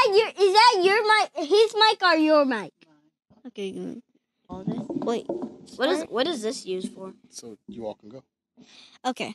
that your is that your mic? His mic or your mic? Okay. good. Wait. What is what is this used for? So you all can go. Okay.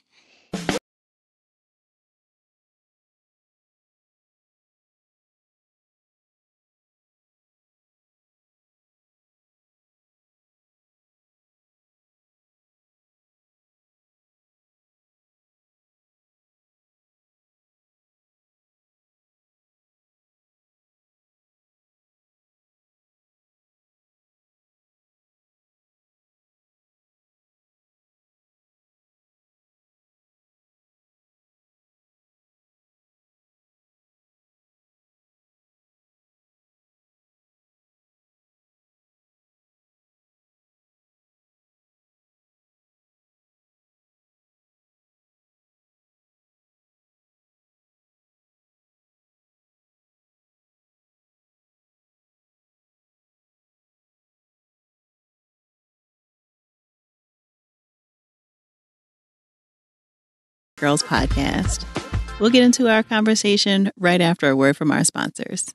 Girls Podcast. We'll get into our conversation right after a word from our sponsors.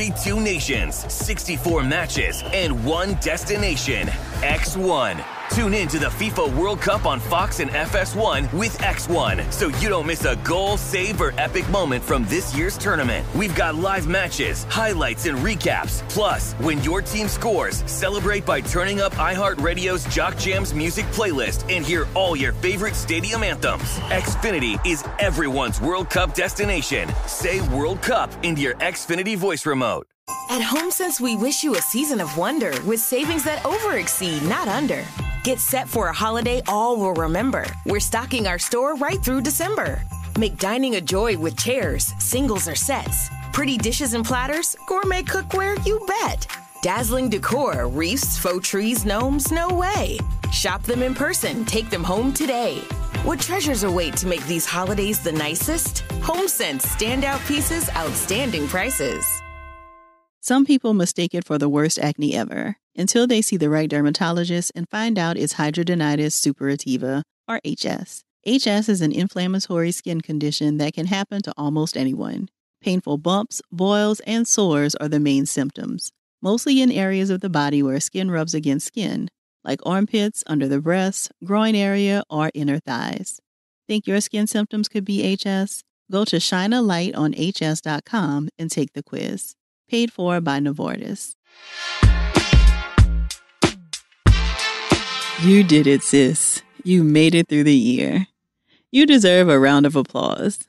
Thirty-two nations, 64 matches, and one destination. X1. Tune in to the FIFA World Cup on Fox and FS1 with X1 so you don't miss a goal, save, or epic moment from this year's tournament. We've got live matches, highlights, and recaps. Plus, when your team scores, celebrate by turning up iHeartRadio's Jock Jams music playlist and hear all your favorite stadium anthems. Xfinity is everyone's World Cup destination. Say World Cup into your Xfinity voice remote. At HomeSense, we wish you a season of wonder with savings that over exceed, not under. Get set for a holiday all will remember. We're stocking our store right through December. Make dining a joy with chairs, singles or sets, pretty dishes and platters, gourmet cookware, you bet. Dazzling decor, wreaths, faux trees, gnomes, no way. Shop them in person, take them home today. What treasures await to make these holidays the nicest? HomeSense standout pieces, outstanding prices. Some people mistake it for the worst acne ever until they see the right dermatologist and find out it's hidradenitis suppurativa, or HS. HS is an inflammatory skin condition that can happen to almost anyone. Painful bumps, boils, and sores are the main symptoms, mostly in areas of the body where skin rubs against skin, like armpits, under the breasts, groin area, or inner thighs. Think your skin symptoms could be HS? Go to shinealightonhs.com and take the quiz paid for by Novartis. You did it, sis. You made it through the year. You deserve a round of applause.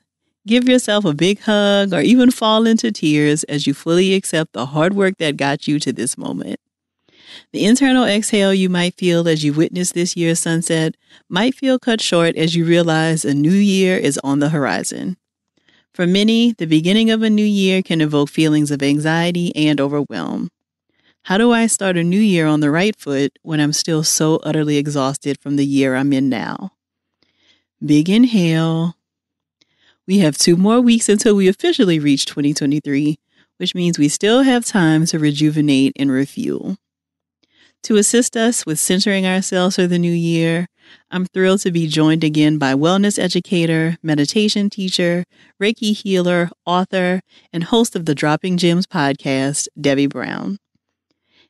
Give yourself a big hug or even fall into tears as you fully accept the hard work that got you to this moment. The internal exhale you might feel as you witness this year's sunset might feel cut short as you realize a new year is on the horizon. For many, the beginning of a new year can evoke feelings of anxiety and overwhelm. How do I start a new year on the right foot when I'm still so utterly exhausted from the year I'm in now? Big inhale. We have two more weeks until we officially reach 2023, which means we still have time to rejuvenate and refuel. To assist us with centering ourselves for the new year, I'm thrilled to be joined again by wellness educator, meditation teacher, Reiki healer, author, and host of the Dropping Gems podcast, Devi Brown.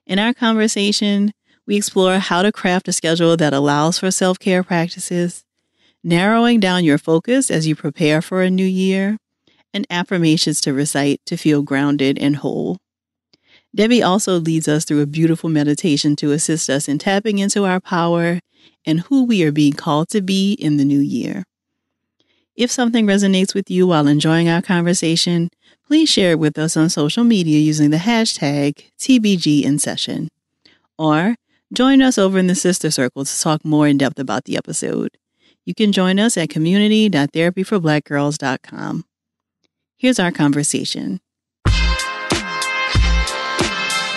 In our conversation, we explore how to craft a schedule that allows for self care practices, narrowing down your focus as you prepare for a new year, and affirmations to recite to feel grounded and whole. Devi also leads us through a beautiful meditation to assist us in tapping into our power and who we are being called to be in the new year. If something resonates with you while enjoying our conversation, please share it with us on social media using the hashtag TBGInSession. Or join us over in the Sister Circle to talk more in depth about the episode. You can join us at community.therapyforblackgirls.com. Here's our conversation.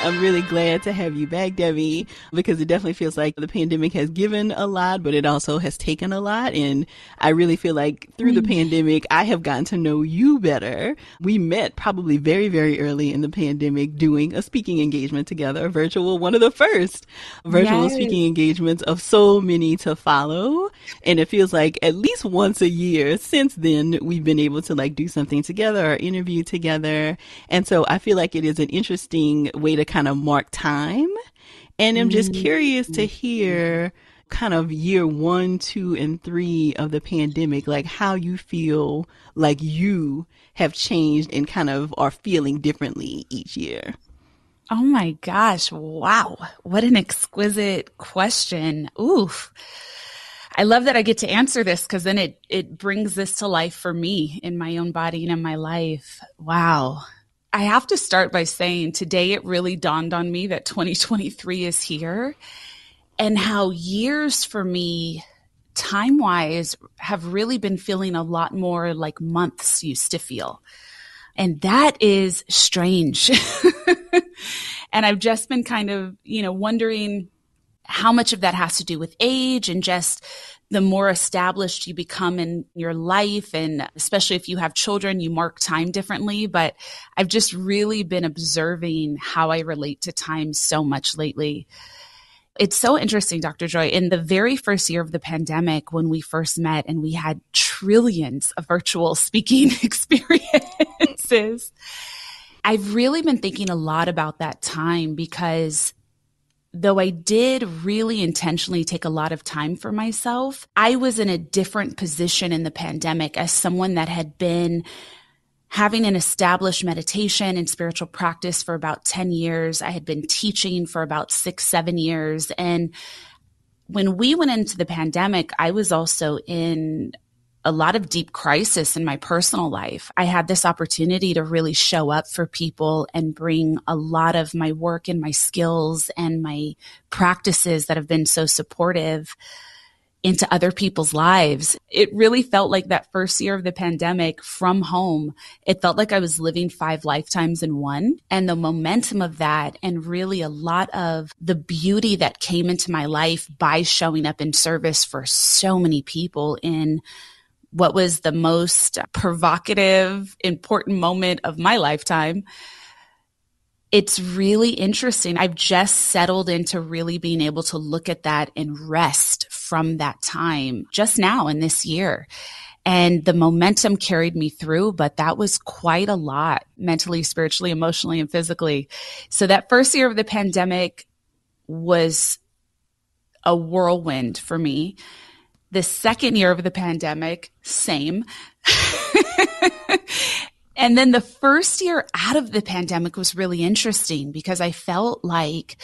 I'm really glad to have you back, Devi, because it definitely feels like the pandemic has given a lot, but it also has taken a lot. And I really feel like through the pandemic, I have gotten to know you better. We met probably very, very early in the pandemic doing a speaking engagement together, a virtual, one of the first virtual Yes. speaking engagements of so many to follow. And it feels like at least once a year since then, we've been able to like do something together or interview together. And so I feel like it is an interesting way to kind of mark time. And I'm just mm-hmm. curious to mm-hmm. hear kind of year one, two, and three of the pandemic, like how you feel like you have changed and kind of are feeling differently each year. Oh my gosh. Wow. What an exquisite question. Oof. I love that I get to answer this because then it, it brings this to life for me in my own body and in my life. Wow. I have to start by saying today it really dawned on me that 2023 is here and how years for me, time wise, have really been feeling a lot more like months used to feel. And that is strange. and I've just been kind of, you know, wondering how much of that has to do with age and just the more established you become in your life. And especially if you have children, you mark time differently. But I've just really been observing how I relate to time so much lately. It's so interesting, Dr. Joy. In the very first year of the pandemic, when we first met and we had trillions of virtual speaking experiences, I've really been thinking a lot about that time because though I did really intentionally take a lot of time for myself, I was in a different position in the pandemic as someone that had been having an established meditation and spiritual practice for about 10 years. I had been teaching for about six, seven years. And when we went into the pandemic, I was also in a lot of deep crisis in my personal life. I had this opportunity to really show up for people and bring a lot of my work and my skills and my practices that have been so supportive into other people's lives. It really felt like that first year of the pandemic from home. It felt like I was living five lifetimes in one. And the momentum of that, and really a lot of the beauty that came into my life by showing up in service for so many people in what was the most provocative, important moment of my lifetime. It's really interesting. I've just settled into really being able to look at that and rest from that time just now in this year. And the momentum carried me through, but that was quite a lot mentally, spiritually, emotionally, and physically. So that first year of the pandemic was a whirlwind for me. The second year of the pandemic, same. and then the first year out of the pandemic was really interesting because I felt like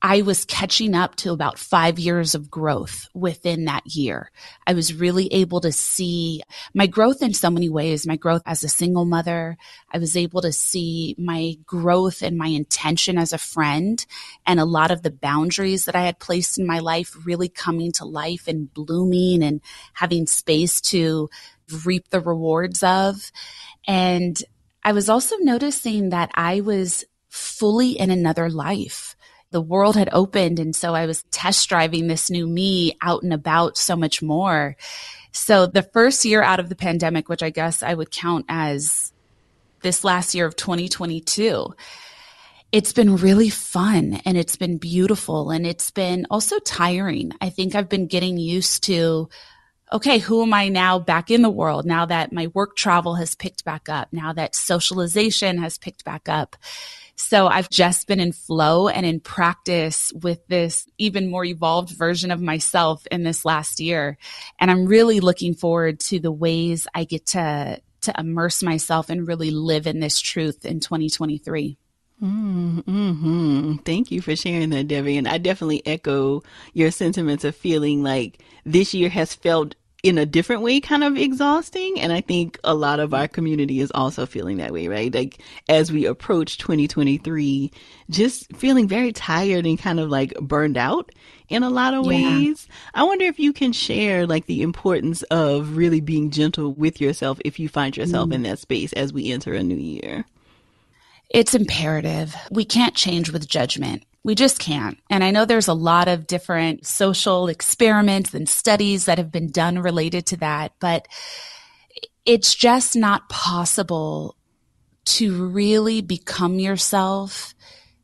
I was catching up to about five years of growth within that year. I was really able to see my growth in so many ways. My growth as a single mother. I was able to see my growth and my intention as a friend and a lot of the boundaries that I had placed in my life really coming to life and blooming and having space to reap the rewards of. And I was also noticing that I was fully in another life the world had opened. And so I was test driving this new me out and about so much more. So the first year out of the pandemic, which I guess I would count as this last year of 2022, it's been really fun and it's been beautiful and it's been also tiring. I think I've been getting used to okay, who am I now back in the world now that my work travel has picked back up, now that socialization has picked back up? So I've just been in flow and in practice with this even more evolved version of myself in this last year. And I'm really looking forward to the ways I get to, to immerse myself and really live in this truth in 2023. Mm-hmm. Thank you for sharing that, Devi. And I definitely echo your sentiments of feeling like this year has felt in a different way kind of exhausting and i think a lot of our community is also feeling that way right like as we approach 2023 just feeling very tired and kind of like burned out in a lot of Yeah. ways i wonder if you can share like the importance of really being gentle with yourself if you find yourself in mm. that space as we enter a new year It's imperative. We can't change with judgment. We just can't. And I know there's a lot of different social experiments and studies that have been done related to that, but it's just not possible to really become yourself,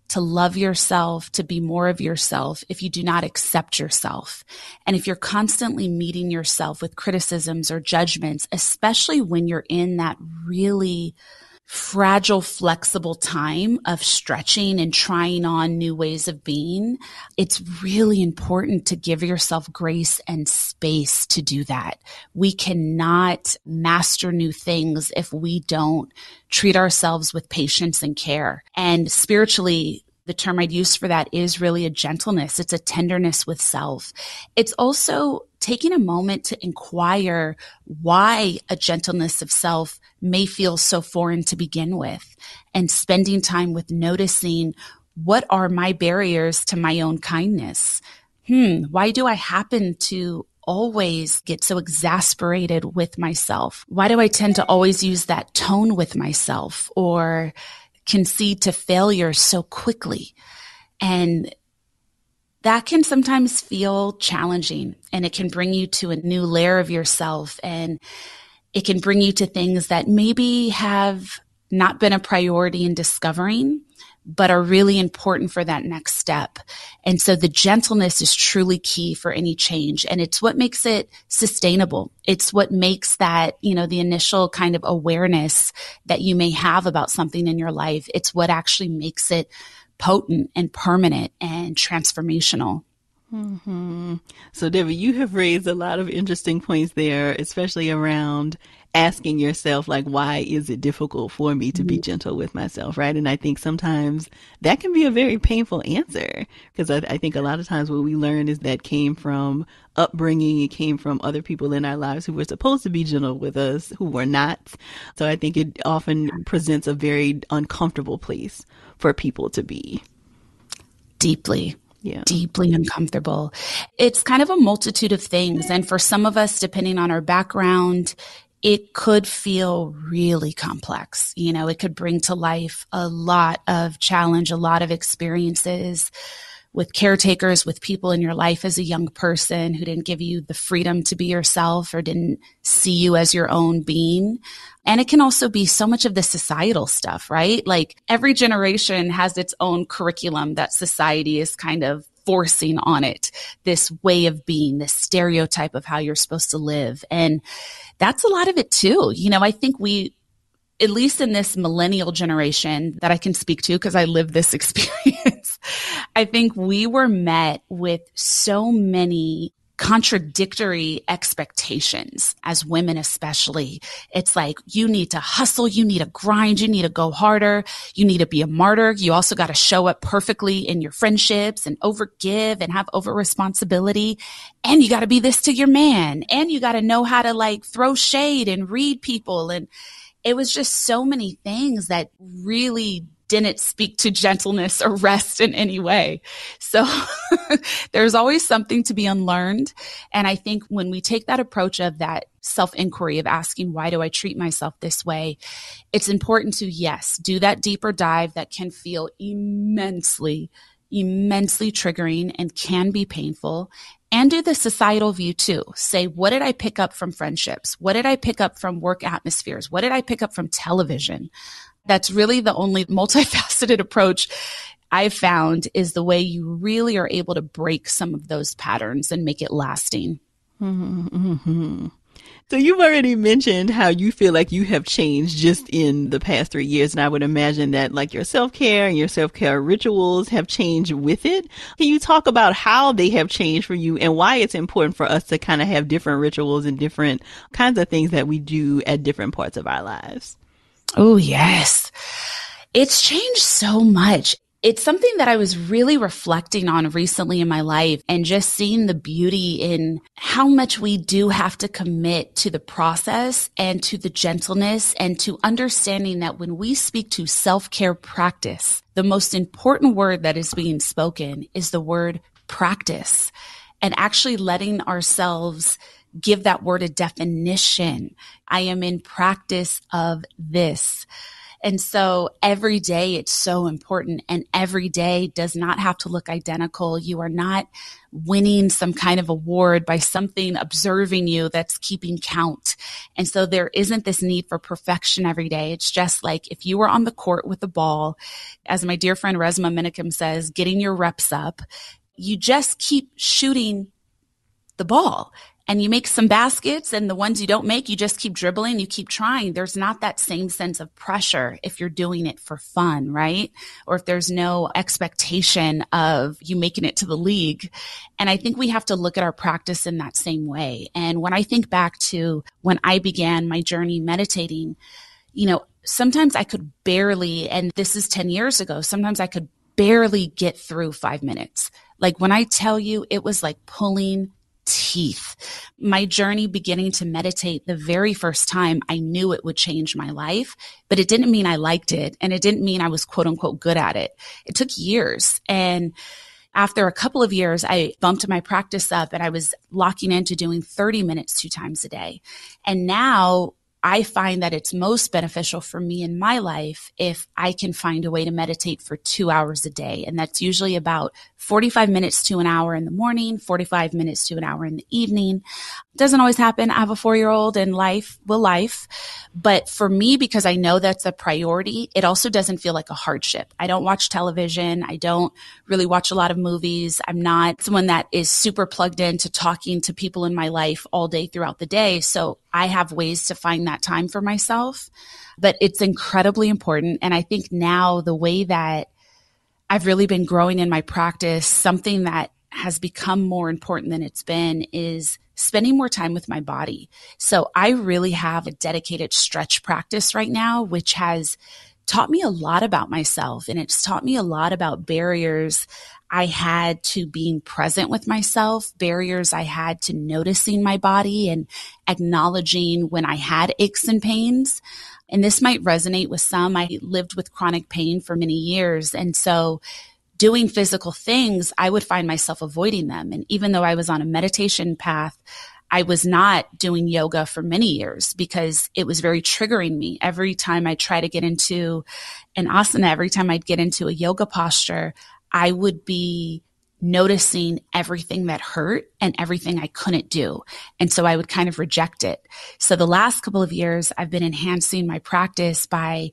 to love yourself, to be more of yourself if you do not accept yourself. And if you're constantly meeting yourself with criticisms or judgments, especially when you're in that really fragile, flexible time of stretching and trying on new ways of being, it's really important to give yourself grace and space to do that. We cannot master new things if we don't treat ourselves with patience and care. And spiritually, the term I'd use for that is really a gentleness. It's a tenderness with self. It's also taking a moment to inquire why a gentleness of self may feel so foreign to begin with and spending time with noticing what are my barriers to my own kindness? Hmm, why do I happen to always get so exasperated with myself? Why do I tend to always use that tone with myself or concede to failure so quickly. And that can sometimes feel challenging and it can bring you to a new layer of yourself and it can bring you to things that maybe have not been a priority in discovering but are really important for that next step. And so the gentleness is truly key for any change. And it's what makes it sustainable. It's what makes that, you know, the initial kind of awareness that you may have about something in your life. It's what actually makes it potent and permanent and transformational. Mm-hmm. So, Devi, you have raised a lot of interesting points there, especially around asking yourself like why is it difficult for me to be mm-hmm. gentle with myself right? And i think sometimes that can be a very painful answer because I, I, think a lot of times what we learn is that came from upbringing it came from other people in our lives who were supposed to be gentle with us who were not. So i think it often presents a very uncomfortable place for people to be. Deeply yeah. deeply uncomfortable. It's kind of a multitude of things. And for some of us, depending on our background, it could feel really complex. You know, it could bring to life a lot of challenge, a lot of experiences with caretakers, with people in your life as a young person who didn't give you the freedom to be yourself or didn't see you as your own being. And it can also be so much of the societal stuff, right? Like every generation has its own curriculum that society is kind of forcing on it this way of being, this stereotype of how you're supposed to live. And that's a lot of it too. You know, I think we, at least in this millennial generation that I can speak to because I live this experience, I think we were met with so many contradictory expectations as women, especially. It's like, you need to hustle. You need to grind. You need to go harder. You need to be a martyr. You also got to show up perfectly in your friendships and overgive and have over responsibility. And you got to be this to your man. And you got to know how to like throw shade and read people. And it was just so many things that really didn't speak to gentleness or rest in any way. So there's always something to be unlearned. And I think when we take that approach of that self inquiry of asking, why do I treat myself this way? It's important to, yes, do that deeper dive that can feel immensely, immensely triggering and can be painful and do the societal view too. Say, what did I pick up from friendships? What did I pick up from work atmospheres? What did I pick up from television? That's really the only multifaceted approach I've found is the way you really are able to break some of those patterns and make it lasting. Mm-hmm. So you've already mentioned how you feel like you have changed just in the past three years. And I would imagine that like your self-care and your self-care rituals have changed with it. Can you talk about how they have changed for you and why it's important for us to kind of have different rituals and different kinds of things that we do at different parts of our lives? Oh, yes. It's changed so much. It's something that I was really reflecting on recently in my life and just seeing the beauty in how much we do have to commit to the process and to the gentleness and to understanding that when we speak to self-care practice, the most important word that is being spoken is the word practice and actually letting ourselves give that word a definition. I am in practice of this. And so every day it's so important and every day does not have to look identical. You are not winning some kind of award by something observing you that's keeping count. And so there isn't this need for perfection every day. It's just like if you were on the court with the ball, as my dear friend Resmaa Menakem says, getting your reps up, you just keep shooting the ball and you make some baskets and the ones you don't make, you just keep dribbling, you keep trying. There's not that same sense of pressure if you're doing it for fun, right? Or if there's no expectation of you making it to the league. And I think we have to look at our practice in that same way. And when I think back to when I began my journey meditating, you know, sometimes I could barely, and this is 10 years ago, sometimes I could barely get through five minutes. Like when I tell you it was like pulling teeth. My journey beginning to meditate the very first time, I knew it would change my life, but it didn't mean I liked it. And it didn't mean I was quote unquote good at it. It took years. And after a couple of years, I bumped my practice up and I was locking into doing 30 minutes two times a day. And now I find that it's most beneficial for me in my life if I can find a way to meditate for two hours a day. And that's usually about 45 minutes to an hour in the morning, 45 minutes to an hour in the evening. Doesn't always happen. I have a four year old and life will life. But for me, because I know that's a priority, it also doesn't feel like a hardship. I don't watch television. I don't really watch a lot of movies. I'm not someone that is super plugged into talking to people in my life all day throughout the day. So I have ways to find that time for myself, but it's incredibly important. And I think now the way that I've really been growing in my practice, something that has become more important than it's been is spending more time with my body. So I really have a dedicated stretch practice right now, which has taught me a lot about myself and it's taught me a lot about barriers I had to being present with myself, barriers I had to noticing my body and acknowledging when I had aches and pains. And this might resonate with some. I lived with chronic pain for many years. And so doing physical things, I would find myself avoiding them. And even though I was on a meditation path, I was not doing yoga for many years because it was very triggering me. Every time I try to get into an asana, every time I'd get into a yoga posture, I would be noticing everything that hurt and everything I couldn't do. And so I would kind of reject it. So the last couple of years, I've been enhancing my practice by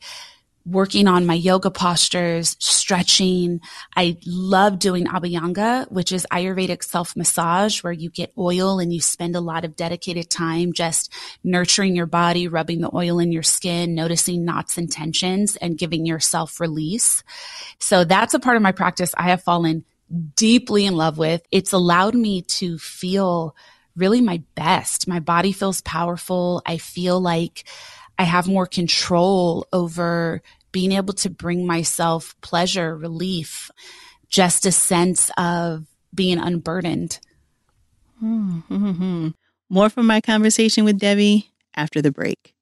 working on my yoga postures, stretching. I love doing Abhyanga, which is Ayurvedic self massage, where you get oil and you spend a lot of dedicated time just nurturing your body, rubbing the oil in your skin, noticing knots and tensions, and giving yourself release. So that's a part of my practice I have fallen deeply in love with. It's allowed me to feel really my best. My body feels powerful. I feel like I have more control over being able to bring myself pleasure, relief, just a sense of being unburdened. Mm-hmm. More from my conversation with Devi after the break.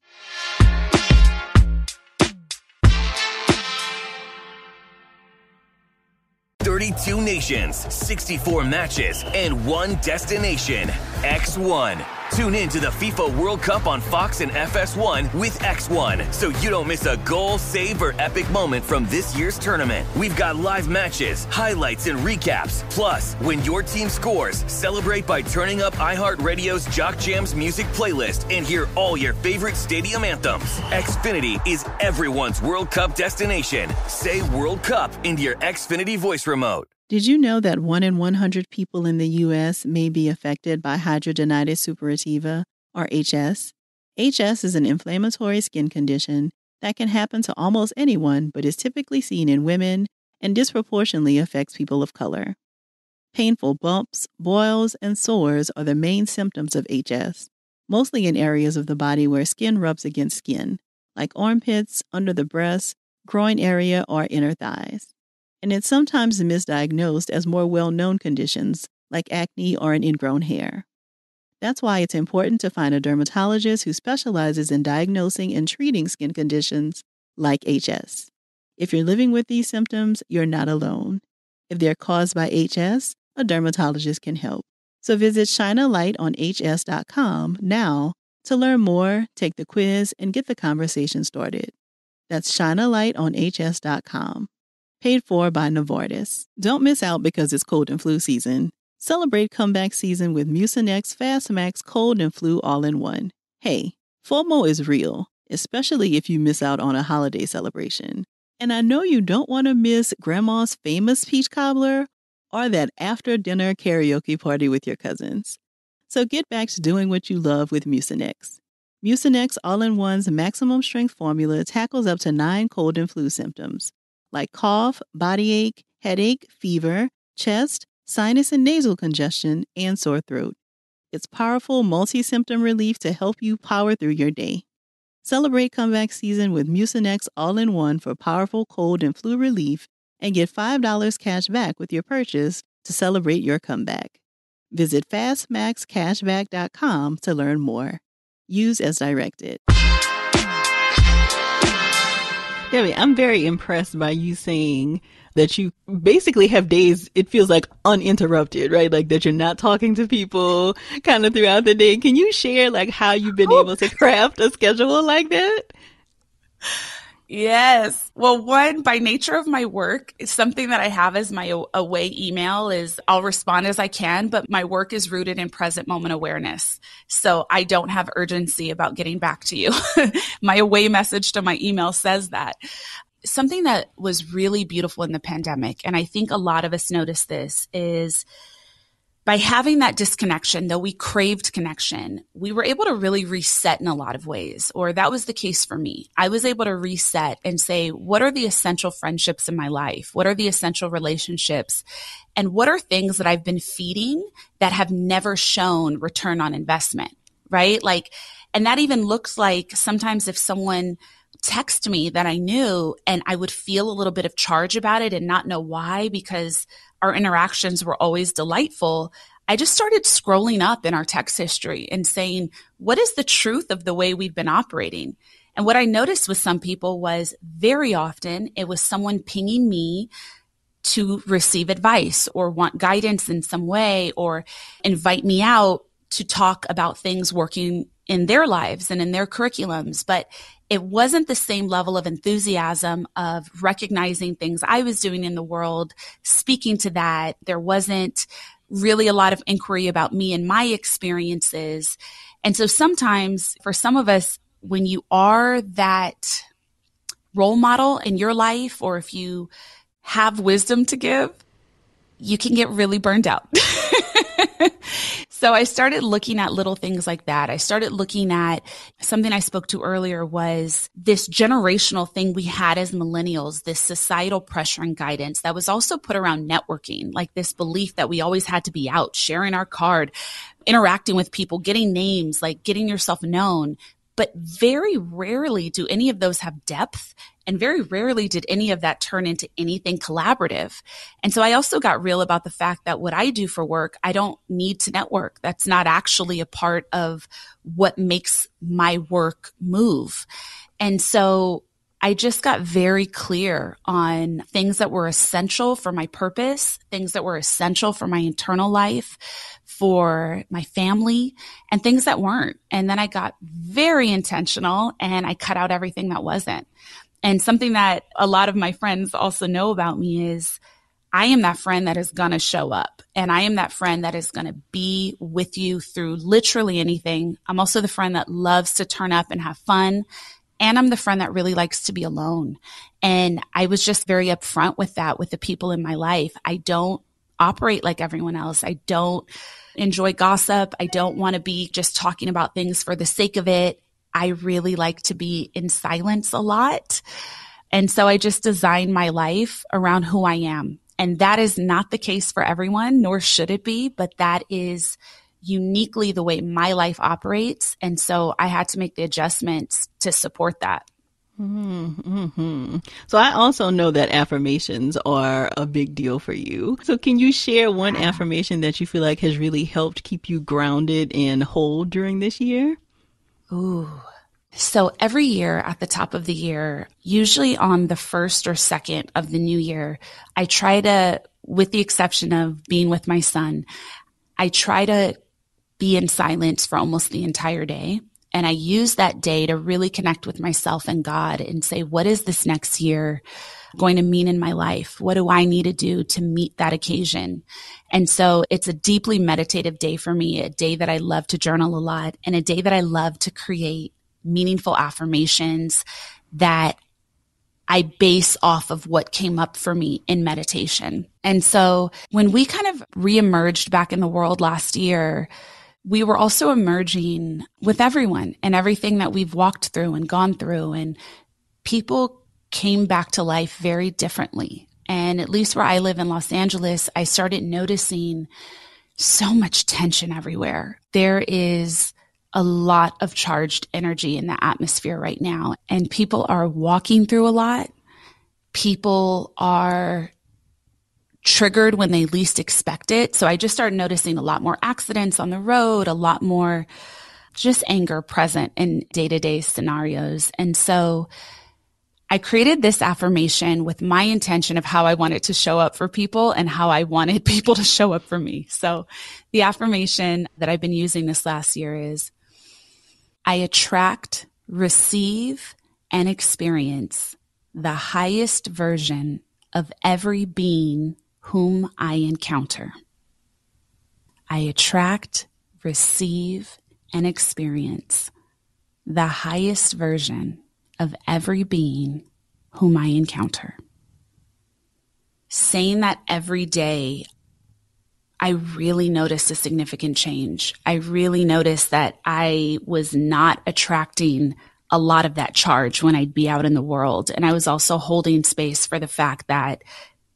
32 nations, 64 matches, and one destination X1. Tune in to the FIFA World Cup on Fox and FS1 with X1 so you don't miss a goal, save, or epic moment from this year's tournament. We've got live matches, highlights, and recaps. Plus, when your team scores, celebrate by turning up iHeartRadio's Jock Jams music playlist and hear all your favorite stadium anthems. Xfinity is everyone's World Cup destination. Say World Cup into your Xfinity voice remote. Did you know that 1 in 100 people in the U.S. may be affected by hidradenitis suppurativa, or HS? HS is an inflammatory skin condition that can happen to almost anyone but is typically seen in women and disproportionately affects people of color. Painful bumps, boils, and sores are the main symptoms of HS, mostly in areas of the body where skin rubs against skin, like armpits, under the breast, groin area, or inner thighs and it's sometimes misdiagnosed as more well known conditions like acne or an ingrown hair. That's why it's important to find a dermatologist who specializes in diagnosing and treating skin conditions like HS. If you're living with these symptoms, you're not alone. If they're caused by HS, a dermatologist can help. So visit shinealightonhs.com now to learn more, take the quiz, and get the conversation started. That's shinealightonhs.com. Paid for by Novartis. Don't miss out because it's cold and flu season. Celebrate comeback season with Mucinex Fastmax Cold and Flu All in One. Hey, FOMO is real, especially if you miss out on a holiday celebration. And I know you don't want to miss Grandma's famous peach cobbler or that after dinner karaoke party with your cousins. So get back to doing what you love with Mucinex. Mucinex All in One's maximum strength formula tackles up to nine cold and flu symptoms like cough, body ache, headache, fever, chest, sinus and nasal congestion, and sore throat. It's powerful multi symptom relief to help you power through your day. Celebrate comeback season with Mucinex All in One for powerful cold and flu relief and get $5 cash back with your purchase to celebrate your comeback. Visit fastmaxcashback.com to learn more. Use as directed. Devi, I'm very impressed by you saying that you basically have days, it feels like uninterrupted, right? Like that you're not talking to people kind of throughout the day. Can you share like how you've been oh. able to craft a schedule like that? Yes. Well, one, by nature of my work, it's something that I have as my away email is I'll respond as I can, but my work is rooted in present moment awareness. So I don't have urgency about getting back to you. my away message to my email says that. Something that was really beautiful in the pandemic, and I think a lot of us notice this, is by having that disconnection, though we craved connection, we were able to really reset in a lot of ways, or that was the case for me. I was able to reset and say, what are the essential friendships in my life? What are the essential relationships? And what are things that I've been feeding that have never shown return on investment? Right? Like, and that even looks like sometimes if someone text me that I knew and I would feel a little bit of charge about it and not know why because our interactions were always delightful. I just started scrolling up in our text history and saying, what is the truth of the way we've been operating? And what I noticed with some people was very often it was someone pinging me to receive advice or want guidance in some way or invite me out to talk about things working in their lives and in their curriculums. But it wasn't the same level of enthusiasm of recognizing things I was doing in the world, speaking to that. There wasn't really a lot of inquiry about me and my experiences. And so sometimes for some of us, when you are that role model in your life, or if you have wisdom to give, you can get really burned out. So I started looking at little things like that. I started looking at something I spoke to earlier was this generational thing we had as millennials, this societal pressure and guidance that was also put around networking, like this belief that we always had to be out, sharing our card, interacting with people, getting names, like getting yourself known. But very rarely do any of those have depth. And very rarely did any of that turn into anything collaborative. And so I also got real about the fact that what I do for work, I don't need to network. That's not actually a part of what makes my work move. And so I just got very clear on things that were essential for my purpose, things that were essential for my internal life, for my family, and things that weren't. And then I got very intentional and I cut out everything that wasn't. And something that a lot of my friends also know about me is I am that friend that is going to show up and I am that friend that is going to be with you through literally anything. I'm also the friend that loves to turn up and have fun and I'm the friend that really likes to be alone. And I was just very upfront with that with the people in my life. I don't operate like everyone else. I don't enjoy gossip. I don't want to be just talking about things for the sake of it. I really like to be in silence a lot. And so I just design my life around who I am. And that is not the case for everyone, nor should it be, but that is uniquely the way my life operates. And so I had to make the adjustments to support that. Mm-hmm. So I also know that affirmations are a big deal for you. So can you share one affirmation that you feel like has really helped keep you grounded and whole during this year? Ooh. So every year at the top of the year, usually on the first or second of the new year, I try to, with the exception of being with my son, I try to be in silence for almost the entire day. And I use that day to really connect with myself and God and say, what is this next year going to mean in my life? What do I need to do to meet that occasion? And so it's a deeply meditative day for me, a day that I love to journal a lot and a day that I love to create meaningful affirmations that I base off of what came up for me in meditation. And so when we kind of reemerged back in the world last year, we were also emerging with everyone and everything that we've walked through and gone through. And people came back to life very differently. And at least where I live in Los Angeles, I started noticing so much tension everywhere. There is a lot of charged energy in the atmosphere right now, and people are walking through a lot. People are triggered when they least expect it. So I just started noticing a lot more accidents on the road, a lot more just anger present in day to day scenarios. And so I created this affirmation with my intention of how I wanted to show up for people and how I wanted people to show up for me. So the affirmation that I've been using this last year is I attract, receive, and experience the highest version of every being whom I encounter. I attract, receive, and experience the highest version of every being whom I encounter. Saying that every day, I really noticed a significant change. I really noticed that I was not attracting a lot of that charge when I'd be out in the world. And I was also holding space for the fact that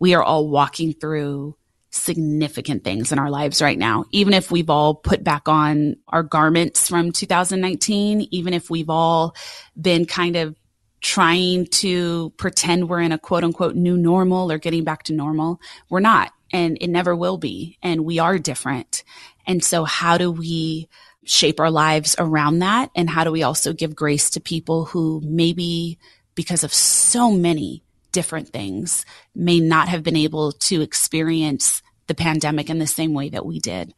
we are all walking through significant things in our lives right now. Even if we've all put back on our garments from 2019, even if we've all been kind of trying to pretend we're in a quote unquote new normal or getting back to normal, we're not. And it never will be. And we are different. And so how do we shape our lives around that? And how do we also give grace to people who maybe because of so many different things may not have been able to experience the pandemic in the same way that we did.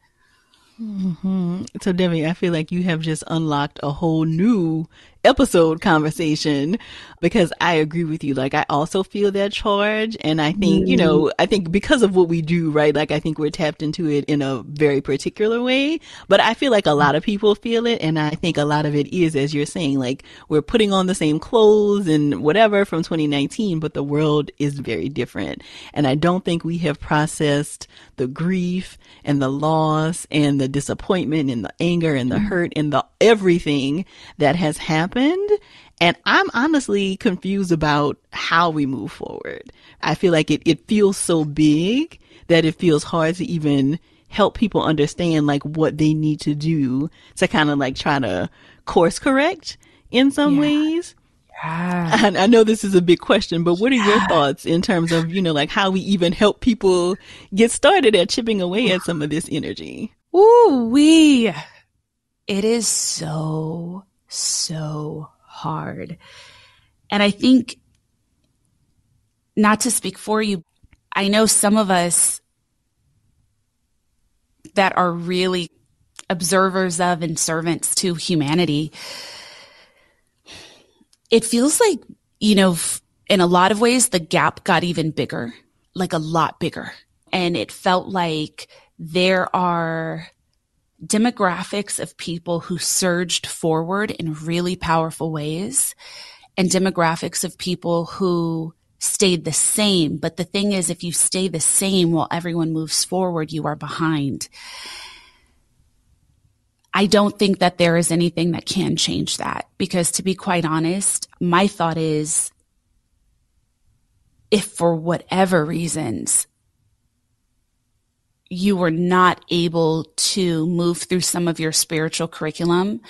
Mm-hmm. So, Devi, I feel like you have just unlocked a whole new episode conversation because I agree with you. Like, I also feel that charge. And I think, mm. you know, mm-hmm. I think because of what we do, right? Like, I think we're tapped into it in a very particular way. But I feel like a lot of people feel it. And I think a lot of it is, as you're saying, like, we're putting on the same clothes and whatever from 2019, but the world is very different. And I don't think we have processed the grief and the loss and the disappointment and the anger and the mm. hurt and the everything that has happened happened. And I'm honestly confused about how we move forward. I feel like it, it feels so big that it feels hard to even help people understand like what they need to do to kind of like try to course correct in some yeah. ways. Yeah. And I know this is a big question, but what are yeah. your thoughts in terms of, you know, like how we even help people get started at chipping away at some of this energy? Ooh, we. It is so so hard. And I think, not to speak for you, I know some of us that are really observers of and servants to humanity. It feels like, you know, in a lot of ways, the gap got even bigger, like a lot bigger. And it felt like there are demographics of people who surged forward in really powerful ways and demographics of people who stayed the same. But the thing is, if you stay the same while everyone moves forward, you are behind. I don't think that there is anything that can change that because to be quite honest, my thought is if for whatever reasons you were not able to move through some of your spiritual curriculum,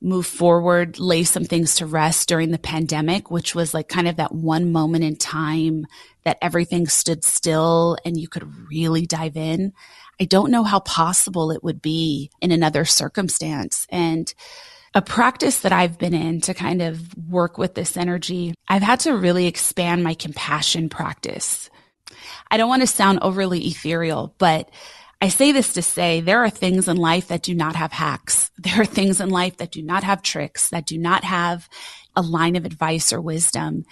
move forward, lay some things to rest during the pandemic, which was like kind of that one moment in time that everything stood still and you could really dive in. I don't know how possible it would be in another circumstance. And a practice that I've been in to kind of work with this energy, I've had to really expand my compassion practice I don't want to sound overly ethereal, but I say this to say there are things in life that do not have hacks. There are things in life that do not have tricks, that do not have a line of advice or wisdom.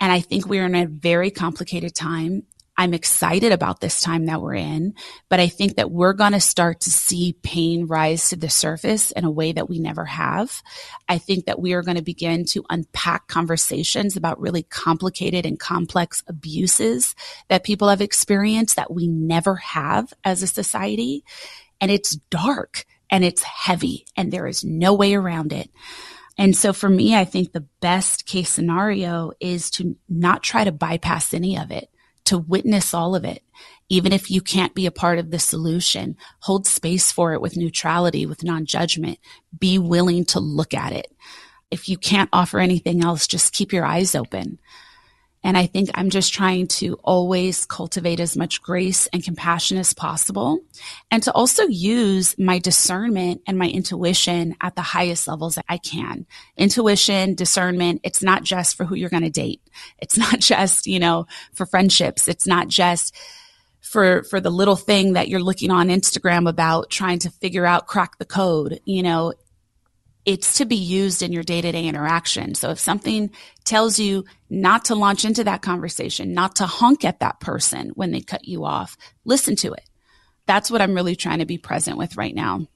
And I think we're in a very complicated time. I'm excited about this time that we're in, but I think that we're going to start to see pain rise to the surface in a way that we never have. I think that we are going to begin to unpack conversations about really complicated and complex abuses that people have experienced that we never have as a society. And it's dark and it's heavy and there is no way around it. And so for me, I think the best case scenario is to not try to bypass any of it to witness all of it. Even if you can't be a part of the solution, hold space for it with neutrality, with non judgment. Be willing to look at it. If you can't offer anything else, just keep your eyes open. And I think I'm just trying to always cultivate as much grace and compassion as possible and to also use my discernment and my intuition at the highest levels that I can. Intuition, discernment, it's not just for who you're going to date. It's not just, you know, for friendships. It's not just for for the little thing that you're looking on Instagram about trying to figure out crack the code. You know, it's to be used in your day to day interaction. So if something tells you not to launch into that conversation, not to honk at that person when they cut you off, listen to it. That's what I'm really trying to be present with right now.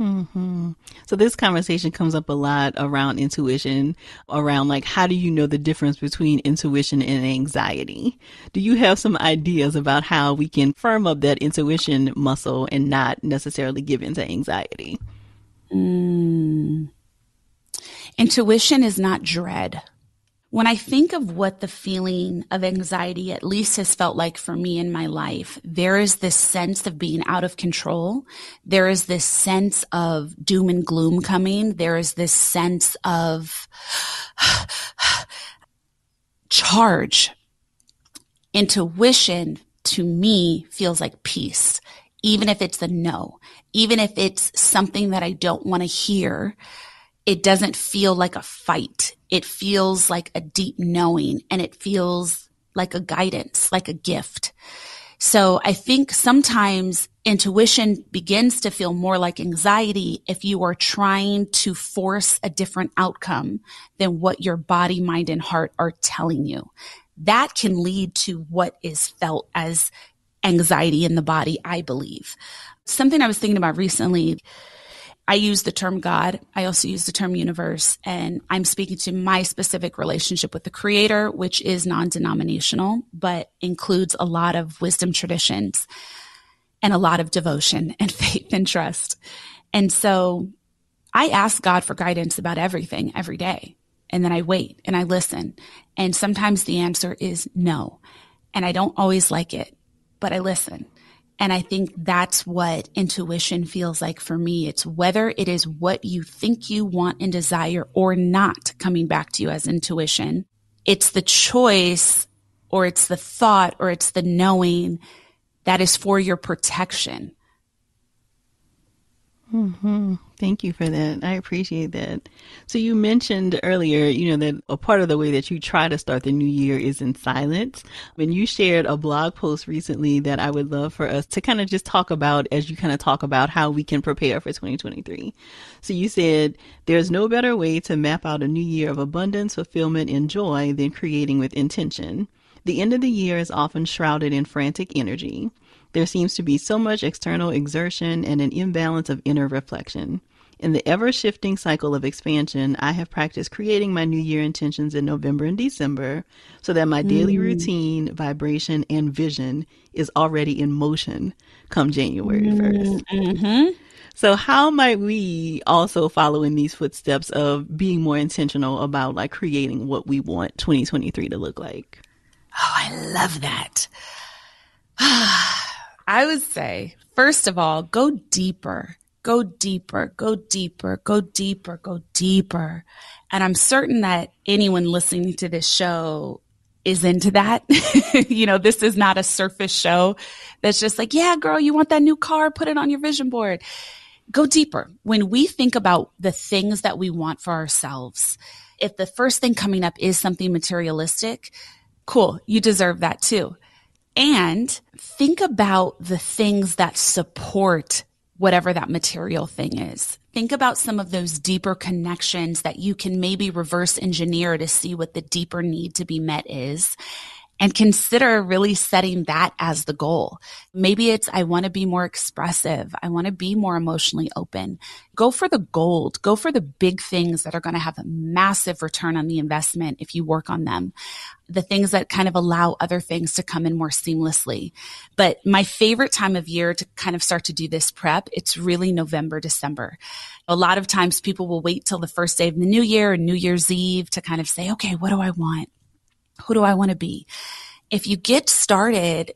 Mm-hmm. So this conversation comes up a lot around intuition, around like how do you know the difference between intuition and anxiety? Do you have some ideas about how we can firm up that intuition muscle and not necessarily give into anxiety? Mm. Intuition is not dread. When I think of what the feeling of anxiety at least has felt like for me in my life, there is this sense of being out of control. There is this sense of doom and gloom coming. There is this sense of charge. Intuition to me feels like peace, even if it's a no, even if it's something that I don't want to hear it doesn't feel like a fight. It feels like a deep knowing and it feels like a guidance, like a gift. So I think sometimes intuition begins to feel more like anxiety if you are trying to force a different outcome than what your body, mind, and heart are telling you. That can lead to what is felt as anxiety in the body, I believe. Something I was thinking about recently I use the term God. I also use the term universe. And I'm speaking to my specific relationship with the creator, which is non denominational, but includes a lot of wisdom traditions and a lot of devotion and faith and trust. And so I ask God for guidance about everything every day. And then I wait and I listen. And sometimes the answer is no. And I don't always like it, but I listen. And I think that's what intuition feels like for me. It's whether it is what you think you want and desire or not coming back to you as intuition. It's the choice or it's the thought or it's the knowing that is for your protection. Mm-hmm. Thank you for that. I appreciate that. So you mentioned earlier, you know, that a part of the way that you try to start the new year is in silence. And you shared a blog post recently that I would love for us to kind of just talk about as you kind of talk about how we can prepare for 2023. So you said, there's no better way to map out a new year of abundance, fulfillment, and joy than creating with intention. The end of the year is often shrouded in frantic energy. There seems to be so much external exertion and an imbalance of inner reflection. In the ever shifting cycle of expansion, I have practiced creating my New Year intentions in November and December so that my mm. daily routine, vibration, and vision is already in motion come January 1st. Mm-hmm. So, how might we also follow in these footsteps of being more intentional about like creating what we want 2023 to look like? Oh, I love that. I would say, first of all, go deeper, go deeper, go deeper, go deeper, go deeper. And I'm certain that anyone listening to this show is into that. you know, this is not a surface show that's just like, yeah, girl, you want that new car? Put it on your vision board. Go deeper. When we think about the things that we want for ourselves, if the first thing coming up is something materialistic, cool, you deserve that too And think about the things that support whatever that material thing is. Think about some of those deeper connections that you can maybe reverse engineer to see what the deeper need to be met is and consider really setting that as the goal. Maybe it's, I want to be more expressive. I want to be more emotionally open. Go for the gold. Go for the big things that are going to have a massive return on the investment if you work on them. The things that kind of allow other things to come in more seamlessly. But my favorite time of year to kind of start to do this prep, it's really November, December. A lot of times people will wait till the first day of the new year and New Year's Eve to kind of say, okay, what do I want? Who do I want to be? If you get started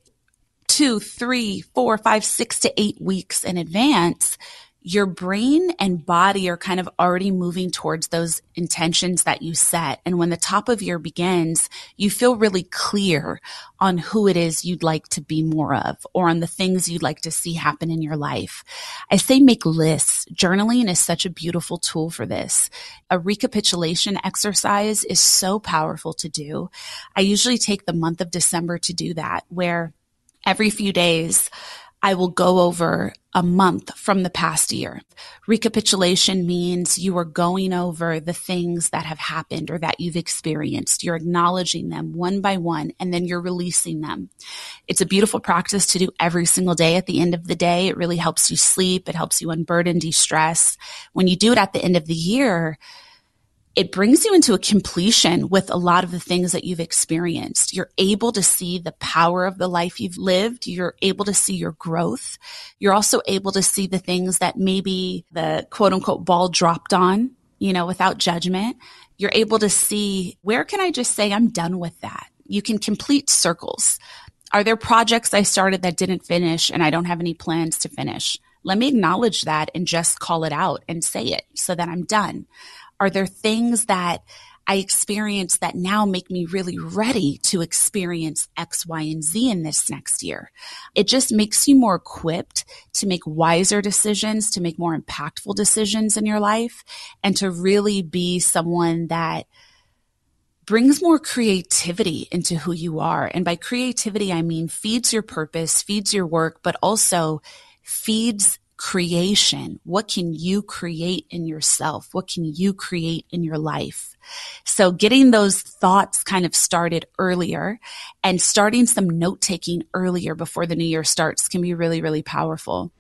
two, three, four, five, six to eight weeks in advance, your brain and body are kind of already moving towards those intentions that you set. And when the top of year begins, you feel really clear on who it is you'd like to be more of or on the things you'd like to see happen in your life. I say make lists. Journaling is such a beautiful tool for this. A recapitulation exercise is so powerful to do. I usually take the month of December to do that where every few days I will go over a month from the past year. Recapitulation means you are going over the things that have happened or that you've experienced. You're acknowledging them one by one and then you're releasing them. It's a beautiful practice to do every single day at the end of the day. It really helps you sleep. It helps you unburden, de-stress. When you do it at the end of the year, it brings you into a completion with a lot of the things that you've experienced. You're able to see the power of the life you've lived. You're able to see your growth. You're also able to see the things that maybe the quote unquote ball dropped on, you know, without judgment. You're able to see where can I just say I'm done with that? You can complete circles. Are there projects I started that didn't finish and I don't have any plans to finish? Let me acknowledge that and just call it out and say it so that I'm done. Are there things that I experience that now make me really ready to experience X, Y, and Z in this next year. It just makes you more equipped to make wiser decisions, to make more impactful decisions in your life, and to really be someone that brings more creativity into who you are. And by creativity, I mean feeds your purpose, feeds your work, but also feeds creation. What can you create in yourself? What can you create in your life? So getting those thoughts kind of started earlier and starting some note taking earlier before the new year starts can be really, really powerful.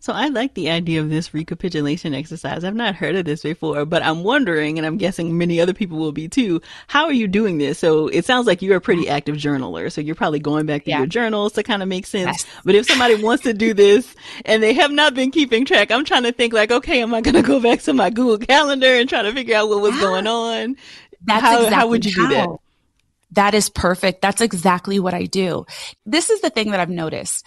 So I like the idea of this recapitulation exercise. I've not heard of this before, but I'm wondering, and I'm guessing many other people will be too, how are you doing this? So it sounds like you're a pretty active journaler. So you're probably going back to yeah. your journals to kind of make sense. Yes. But if somebody wants to do this and they have not been keeping track, I'm trying to think like, okay, am I going to go back to my Google calendar and try to figure out what was going on? That's how, exactly how would you how. do that? That is perfect. That's exactly what I do. This is the thing that I've noticed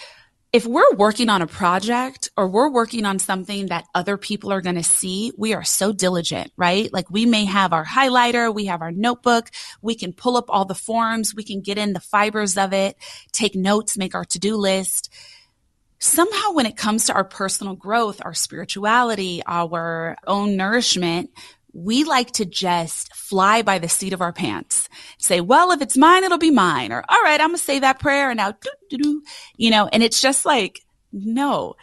if we're working on a project or we're working on something that other people are going to see, we are so diligent, right? Like we may have our highlighter, we have our notebook, we can pull up all the forms, we can get in the fibers of it, take notes, make our to-do list. Somehow when it comes to our personal growth, our spirituality, our own nourishment, we like to just fly by the seat of our pants. Say, well, if it's mine, it'll be mine. Or, all right, I'm going to say that prayer and now, you know, and it's just like, no,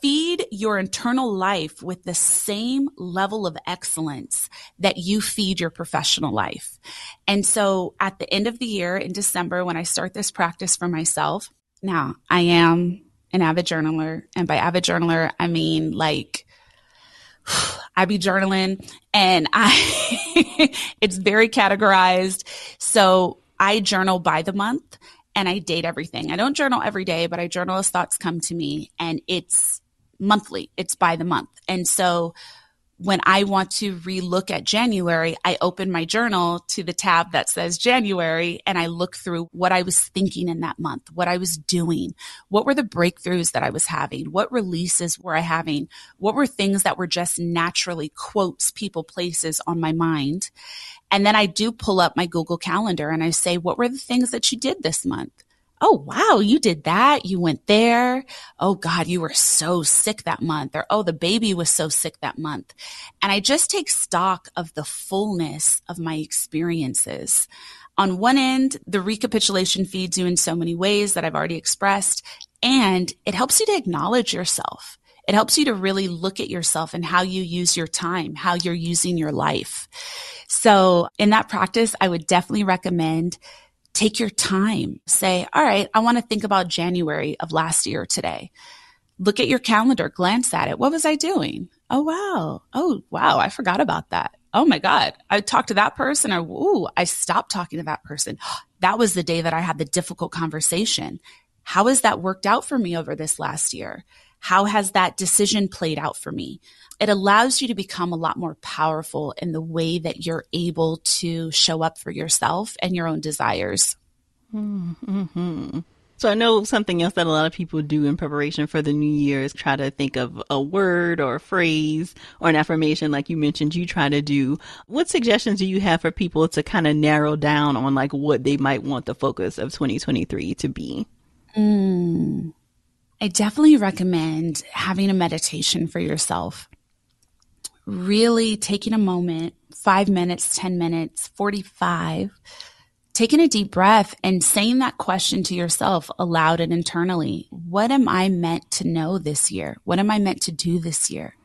feed your internal life with the same level of excellence that you feed your professional life. And so at the end of the year in December, when I start this practice for myself, now I am an avid journaler. And by avid journaler, I mean like, I be journaling and I, it's very categorized. So I journal by the month and I date everything. I don't journal every day, but I journal as thoughts come to me and it's monthly. It's by the month. And so when I want to relook at January, I open my journal to the tab that says January and I look through what I was thinking in that month, what I was doing, what were the breakthroughs that I was having, what releases were I having, what were things that were just naturally quotes, people, places on my mind. And then I do pull up my Google Calendar and I say, what were the things that you did this month? Oh, wow, you did that. You went there. Oh God, you were so sick that month. Or, oh, the baby was so sick that month. And I just take stock of the fullness of my experiences. On one end, the recapitulation feeds you in so many ways that I've already expressed, and it helps you to acknowledge yourself. It helps you to really look at yourself and how you use your time, how you're using your life. So in that practice, I would definitely recommend take your time. Say, all right, I want to think about January of last year today. Look at your calendar, glance at it. What was I doing? Oh, wow. Oh, wow. I forgot about that. Oh my God. I talked to that person or, ooh, I stopped talking to that person. That was the day that I had the difficult conversation. How has that worked out for me over this last year? How has that decision played out for me? It allows you to become a lot more powerful in the way that you're able to show up for yourself and your own desires. Mm-hmm. So I know something else that a lot of people do in preparation for the new year is try to think of a word or a phrase or an affirmation like you mentioned you try to do. What suggestions do you have for people to kind of narrow down on like what they might want the focus of 2023 to be? Mm. I definitely recommend having a meditation for yourself. Really taking a moment, five minutes, 10 minutes, 45, taking a deep breath and saying that question to yourself aloud and internally. What am I meant to know this year? What am I meant to do this year?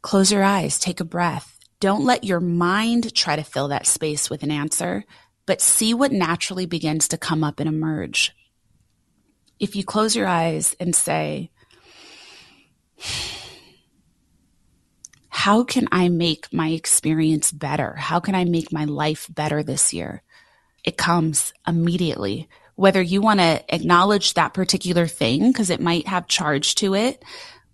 Close your eyes, take a breath. Don't let your mind try to fill that space with an answer, but see what naturally begins to come up and emerge if you close your eyes and say, how can I make my experience better? How can I make my life better this year? It comes immediately. Whether you want to acknowledge that particular thing because it might have charge to it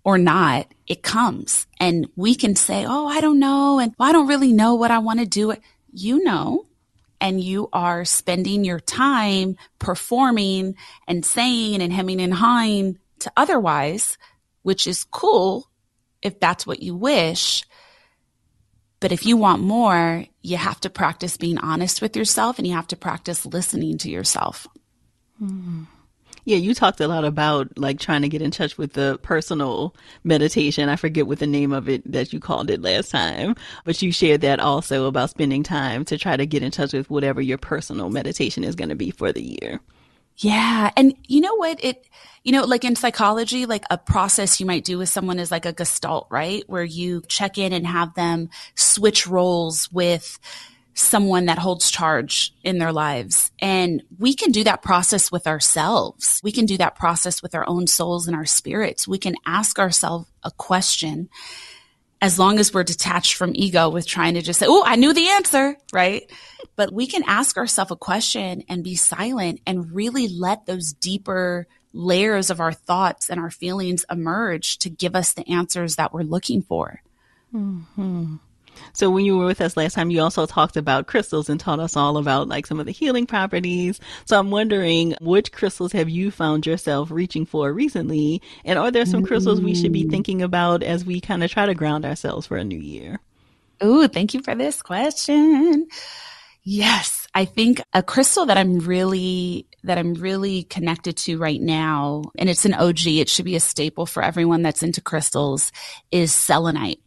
or not, it comes. And we can say, Oh, I don't know. And well, I don't really know what I want to do. You know, and you are spending your time performing and saying and hemming and hawing to otherwise, which is cool if that's what you wish. But if you want more, you have to practice being honest with yourself and you have to practice listening to yourself. Mm. Yeah, you talked a lot about like trying to get in touch with the personal meditation. I forget what the name of it that you called it last time, but you shared that also about spending time to try to get in touch with whatever your personal meditation is going to be for the year. Yeah. And you know what? It, you know, like in psychology, like a process you might do with someone is like a gestalt, right? Where you check in and have them switch roles with someone that holds charge in their lives. And we can do that process with ourselves. We can do that process with our own souls and our spirits. We can ask ourselves a question as long as we're detached from ego with trying to just say, Oh, I knew the answer, right? But we can ask ourselves a question and be silent and really let those deeper layers of our thoughts and our feelings emerge to give us the answers that we're looking for. Mm-hmm. So when you were with us last time, you also talked about crystals and taught us all about like some of the healing properties. So I'm wondering which crystals have you found yourself reaching for recently? And are there some crystals we should be mm. thinking about as we kind of try to ground ourselves for a new year? Oh, thank you for this question. Yes, I think a crystal that I'm really that I'm really connected to right now, and it's an OG, it should be a staple for everyone that's into crystals, is selenite.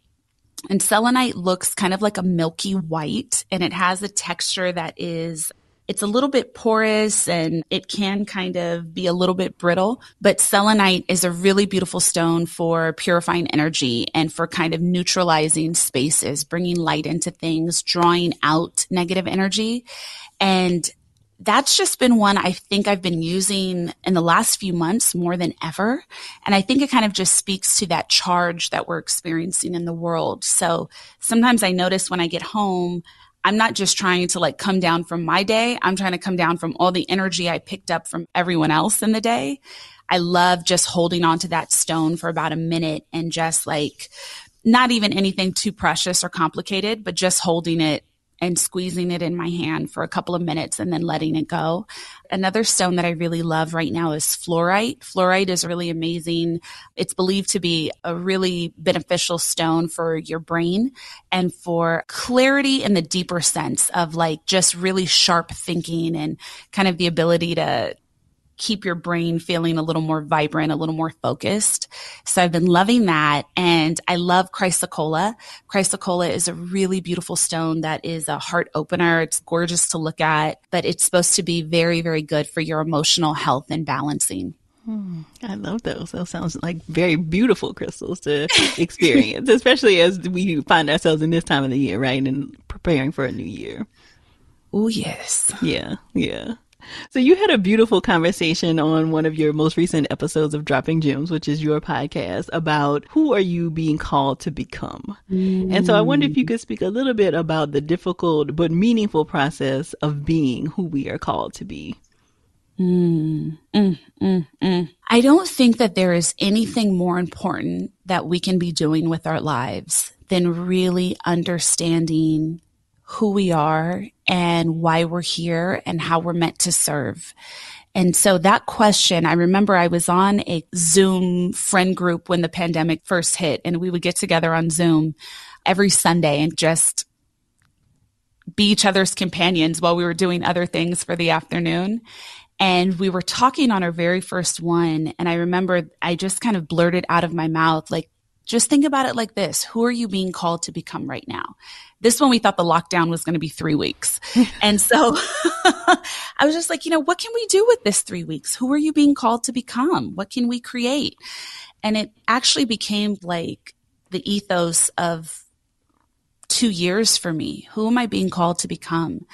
And selenite looks kind of like a milky white and it has a texture that is it's a little bit porous and it can kind of be a little bit brittle, but selenite is a really beautiful stone for purifying energy and for kind of neutralizing spaces, bringing light into things, drawing out negative energy. And that's just been one I think I've been using in the last few months more than ever. And I think it kind of just speaks to that charge that we're experiencing in the world. So sometimes I notice when I get home, I'm not just trying to like come down from my day. I'm trying to come down from all the energy I picked up from everyone else in the day. I love just holding on to that stone for about a minute and just like not even anything too precious or complicated, but just holding it and squeezing it in my hand for a couple of minutes and then letting it go. Another stone that I really love right now is fluorite. Fluorite is really amazing. It's believed to be a really beneficial stone for your brain and for clarity in the deeper sense of like just really sharp thinking and kind of the ability to keep your brain feeling a little more vibrant, a little more focused. So I've been loving that. And I love chrysocolla. Chrysocolla is a really beautiful stone that is a heart opener. It's gorgeous to look at, but it's supposed to be very, very good for your emotional health and balancing. Hmm, I love those. Those sounds like very beautiful crystals to experience, especially as we find ourselves in this time of the year, right? And preparing for a new year. Oh, yes. Yeah, yeah. So you had a beautiful conversation on one of your most recent episodes of Dropping Gems, which is your podcast about who are you being called to become. Mm. And so I wonder if you could speak a little bit about the difficult but meaningful process of being who we are called to be. Mm, mm, mm, mm. I don't think that there is anything more important that we can be doing with our lives than really understanding who we are and why we're here and how we're meant to serve. And so that question, I remember I was on a Zoom friend group when the pandemic first hit, and we would get together on Zoom every Sunday and just be each other's companions while we were doing other things for the afternoon. And we were talking on our very first one. And I remember I just kind of blurted out of my mouth, like, just think about it like this. Who are you being called to become right now? This one, we thought the lockdown was going to be three weeks. and so I was just like, you know, what can we do with this three weeks? Who are you being called to become? What can we create? And it actually became like the ethos of two years for me. Who am I being called to become?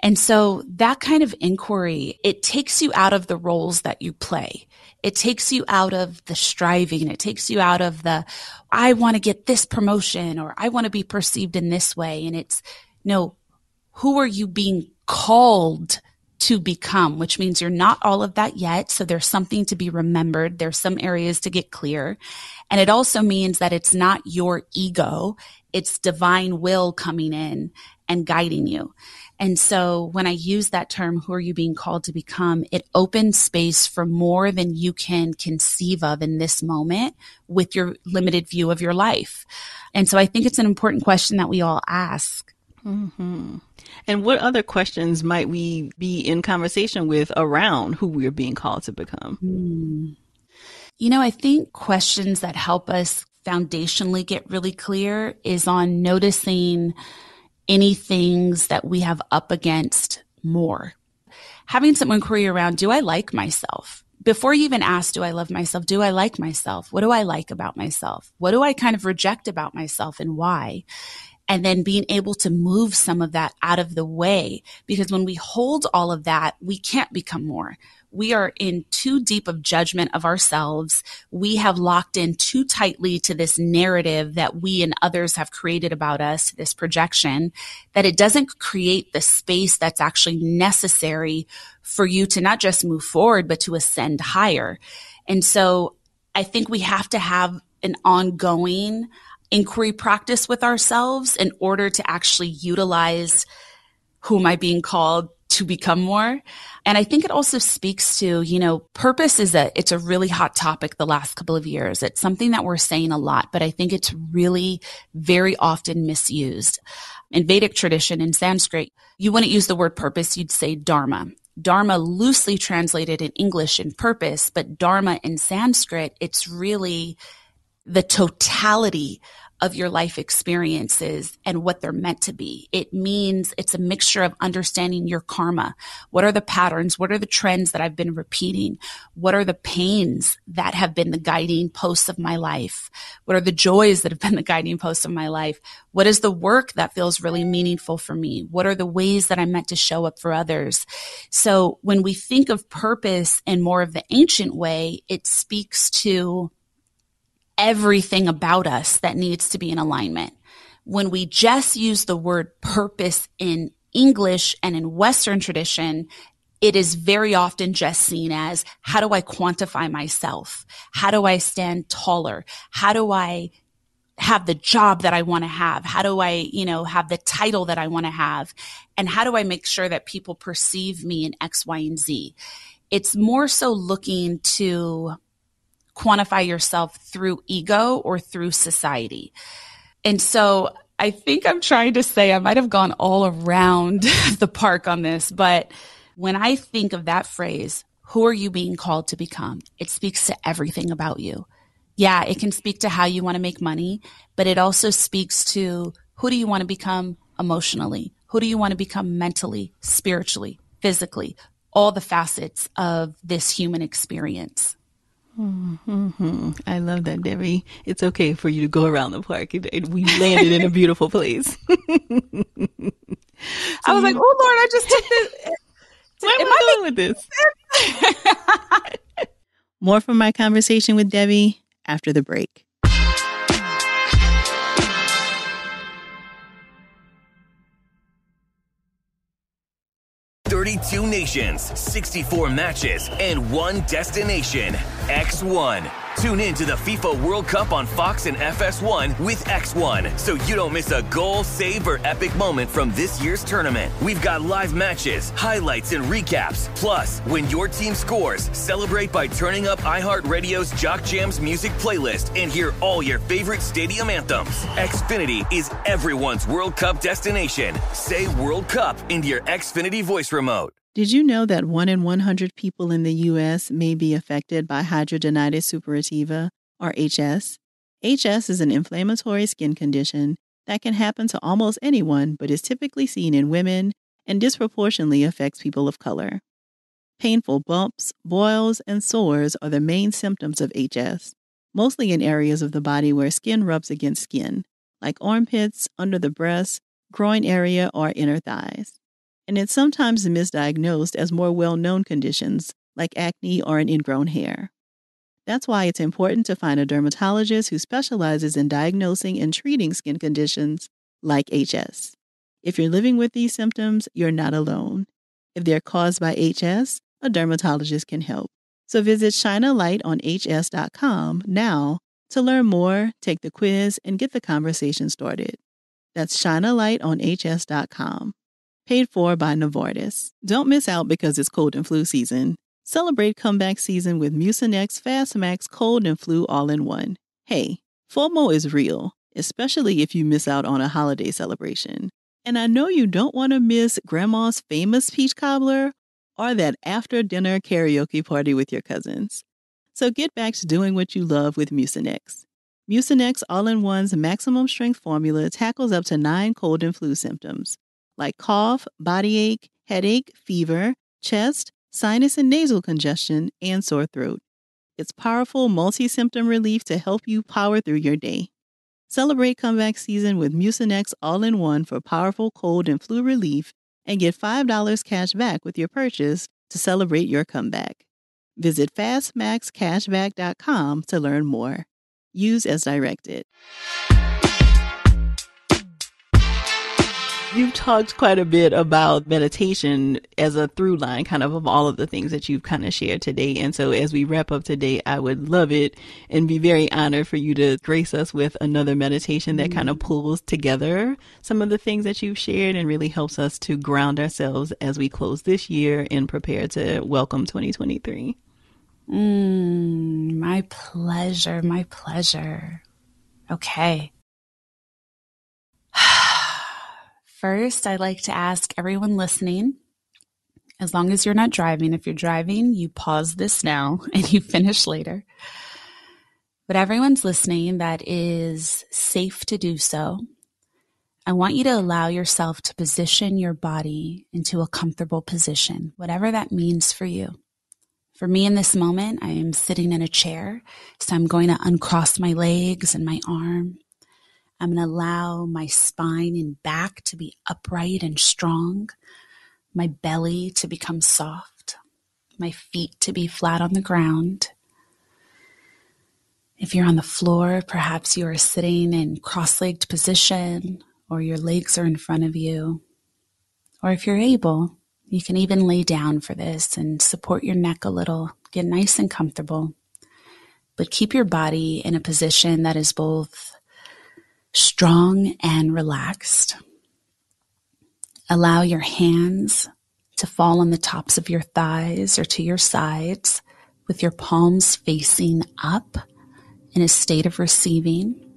And so that kind of inquiry, it takes you out of the roles that you play. It takes you out of the striving. It takes you out of the, I want to get this promotion or I want to be perceived in this way. And it's, no, who are you being called to become, which means you're not all of that yet. So there's something to be remembered. There's some areas to get clear. And it also means that it's not your ego. It's divine will coming in and guiding you. And so when I use that term, who are you being called to become? It opens space for more than you can conceive of in this moment with your limited view of your life. And so I think it's an important question that we all ask. Mm-hmm. And what other questions might we be in conversation with around who we're being called to become? Mm. You know, I think questions that help us foundationally get really clear is on noticing any things that we have up against more. Having some inquiry around, do I like myself? Before you even ask, do I love myself? Do I like myself? What do I like about myself? What do I kind of reject about myself and why? And then being able to move some of that out of the way. Because when we hold all of that, we can't become more we are in too deep of judgment of ourselves. We have locked in too tightly to this narrative that we and others have created about us, this projection, that it doesn't create the space that's actually necessary for you to not just move forward, but to ascend higher. And so I think we have to have an ongoing inquiry practice with ourselves in order to actually utilize who am I being called to become more. And I think it also speaks to, you know, purpose is a, it's a really hot topic the last couple of years. It's something that we're saying a lot, but I think it's really very often misused. In Vedic tradition, in Sanskrit, you wouldn't use the word purpose, you'd say dharma. Dharma loosely translated in English in purpose, but dharma in Sanskrit, it's really the totality of your life experiences and what they're meant to be. It means it's a mixture of understanding your karma. What are the patterns? What are the trends that I've been repeating? What are the pains that have been the guiding posts of my life? What are the joys that have been the guiding posts of my life? What is the work that feels really meaningful for me? What are the ways that I'm meant to show up for others? So when we think of purpose in more of the ancient way, it speaks to everything about us that needs to be in alignment. When we just use the word purpose in English and in Western tradition, it is very often just seen as how do I quantify myself? How do I stand taller? How do I have the job that I want to have? How do I, you know, have the title that I want to have? And how do I make sure that people perceive me in X, Y, and Z? It's more so looking to quantify yourself through ego or through society. And so I think I'm trying to say I might have gone all around the park on this, but when I think of that phrase, who are you being called to become? It speaks to everything about you yeah, it can speak to how you want to make money, but it also speaks to who do you want to become emotionally? Who do you want to become mentally, spiritually, physically? All the facets of this human experience. Mm-hmm. I love that, Devi. It's okay for you to go around the park. We landed in a beautiful place. so I was you, like, oh, Lord, I just took this. Where am I going with this? More from my conversation with Devi after the break. 32 nations, 64 matches, and one destination X1. Tune in to the FIFA World Cup on Fox and FS1 with X1 so you don't miss a goal, save, or epic moment from this year's tournament. We've got live matches, highlights, and recaps. Plus, when your team scores, celebrate by turning up iHeartRadio's Jock Jams music playlist and hear all your favorite stadium anthems. Xfinity is everyone's World Cup destination. Say World Cup into your Xfinity voice remote. Did you know that 1 in 100 people in the U.S. may be affected by hidradenitis suppurativa, or HS? HS is an inflammatory skin condition that can happen to almost anyone but is typically seen in women and disproportionately affects people of color. Painful bumps, boils, and sores are the main symptoms of HS, mostly in areas of the body where skin rubs against skin, like armpits, under the breast, groin area, or inner thighs and it's sometimes misdiagnosed as more well known conditions like acne or an ingrown hair. That's why it's important to find a dermatologist who specializes in diagnosing and treating skin conditions like HS. If you're living with these symptoms, you're not alone. If they're caused by HS, a dermatologist can help. So visit shinealightonhs.com now to learn more, take the quiz, and get the conversation started. That's shinealightonhs.com paid for by Novartis. Don't miss out because it's cold and flu season. Celebrate comeback season with Mucinex Fastmax Cold and Flu All in One. Hey, FOMO is real, especially if you miss out on a holiday celebration. And I know you don't want to miss Grandma's famous peach cobbler or that after dinner karaoke party with your cousins. So get back to doing what you love with Mucinex. Mucinex All in One's maximum strength formula tackles up to nine cold and flu symptoms like cough, body ache, headache, fever, chest, sinus and nasal congestion, and sore throat. It's powerful multi symptom relief to help you power through your day. Celebrate comeback season with Mucinex All in One for powerful cold and flu relief and get $5 cash back with your purchase to celebrate your comeback. Visit fastmaxcashback.com to learn more. Use as directed. You've talked quite a bit about meditation as a through line, kind of, of all of the things that you've kind of shared today. And so, as we wrap up today, I would love it and be very honored for you to grace us with another meditation that kind of mm-hmm. pulls together some of the things that you've shared and really helps us to ground ourselves as we close this year and prepare to welcome 2023. Mm, my pleasure. My pleasure. Okay. First, I'd like to ask everyone listening, as long as you're not driving, if you're driving, you pause this now and you finish later. But everyone's listening that is safe to do so. I want you to allow yourself to position your body into a comfortable position, whatever that means for you. For me in this moment, I am sitting in a chair, so I'm going to uncross my legs and my arm. I'm going to allow my spine and back to be upright and strong, my belly to become soft, my feet to be flat on the ground. If you're on the floor, perhaps you are sitting in cross legged position or your legs are in front of you. Or if you're able, you can even lay down for this and support your neck a little, get nice and comfortable. But keep your body in a position that is both strong and relaxed. Allow your hands to fall on the tops of your thighs or to your sides with your palms facing up in a state of receiving.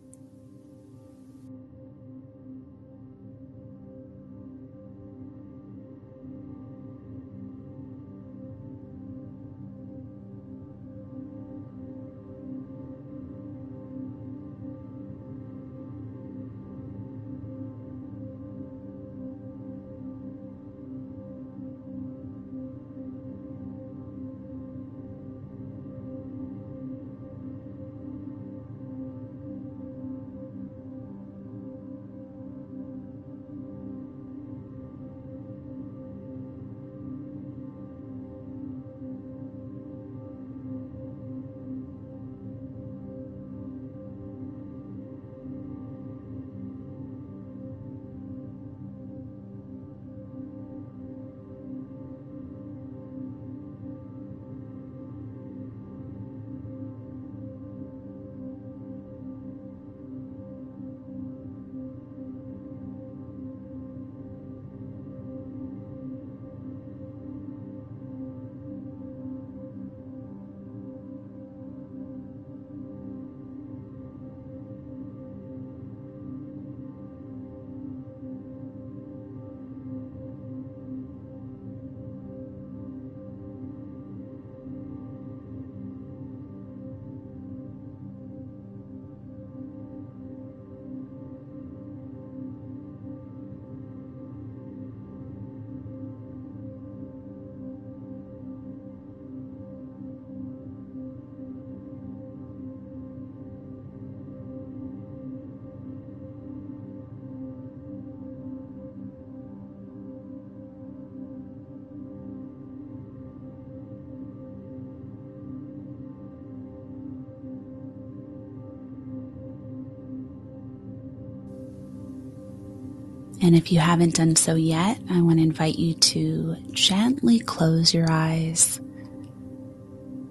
And if you haven't done so yet, I want to invite you to gently close your eyes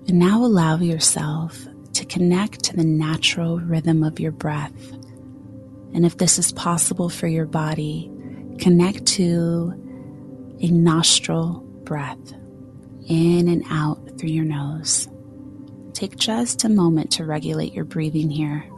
and now allow yourself to connect to the natural rhythm of your breath. And if this is possible for your body, connect to a nostril breath in and out through your nose. Take just a moment to regulate your breathing here.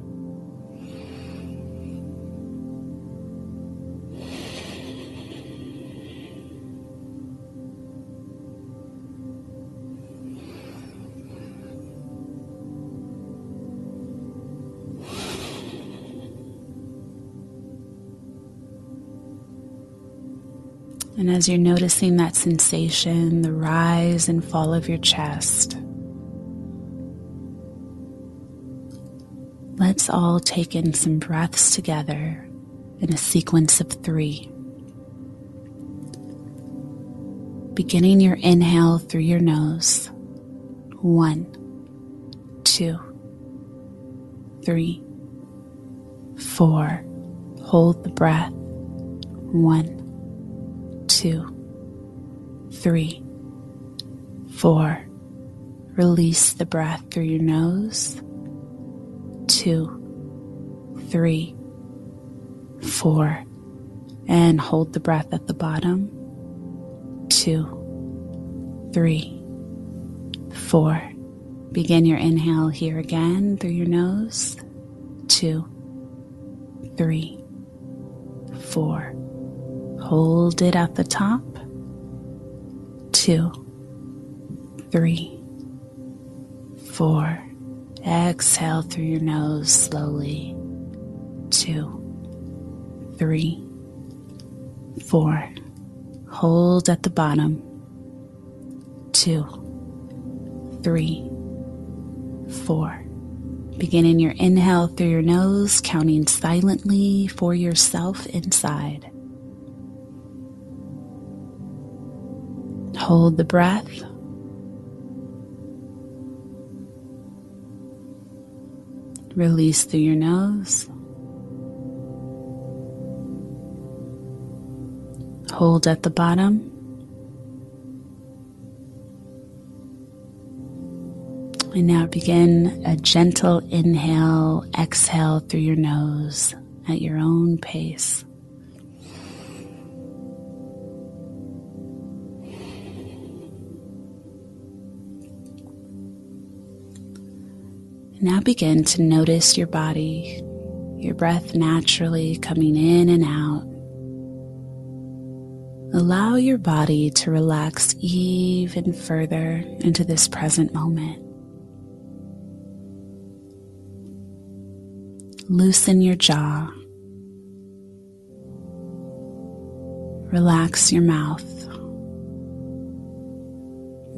And as you're noticing that sensation, the rise and fall of your chest, let's all take in some breaths together in a sequence of three. Beginning your inhale through your nose. One, two, three, four. Hold the breath. One, two, three, four. Release the breath through your nose. Two, three, four. And hold the breath at the bottom. Two, three, four. Begin your inhale here again through your nose. Two, three, four. Hold it at the top. Two, three, four. Exhale through your nose slowly. Two, three, four. Hold at the bottom. Two, three, four. Begin your inhale through your nose, counting silently for yourself inside. Hold the breath. Release through your nose. Hold at the bottom. And now begin a gentle inhale, exhale through your nose at your own pace. Now begin to notice your body, your breath naturally coming in and out. Allow your body to relax even further into this present moment. Loosen your jaw. Relax your mouth.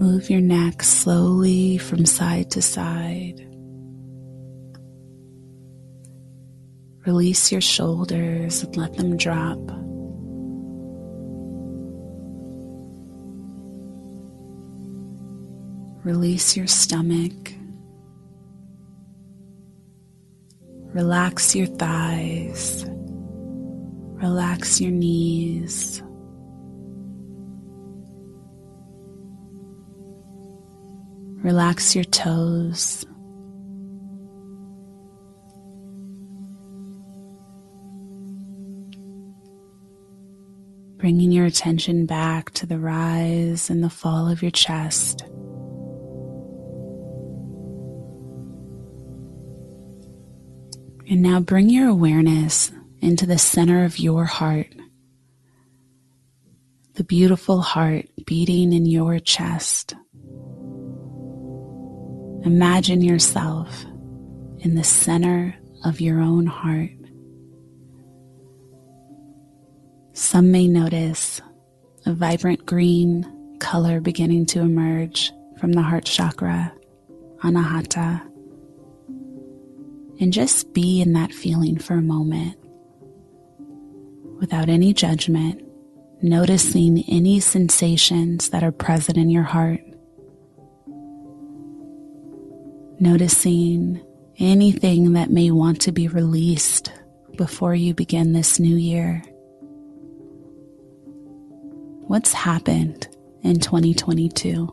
Move your neck slowly from side to side. Release your shoulders and let them drop. Release your stomach. Relax your thighs. Relax your knees. Relax your toes. Bringing your attention back to the rise and the fall of your chest. And now bring your awareness into the center of your heart, the beautiful heart beating in your chest. Imagine yourself in the center of your own heart. Some may notice a vibrant green color beginning to emerge from the heart chakra, anahata and just be in that feeling for a moment without any judgment, noticing any sensations that are present in your heart, noticing anything that may want to be released before you begin this new year. What's happened in 2022?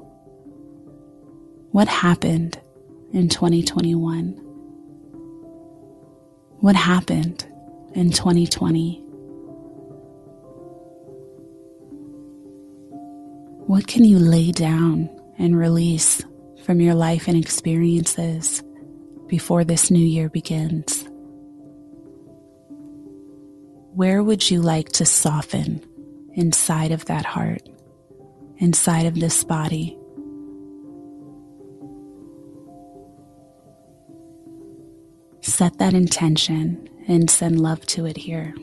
What happened in 2021? What happened in 2020? What can you lay down and release from your life and experiences before this new year begins? Where would you like to soften inside of that heart, inside of this body? Set that intention and send love to it here.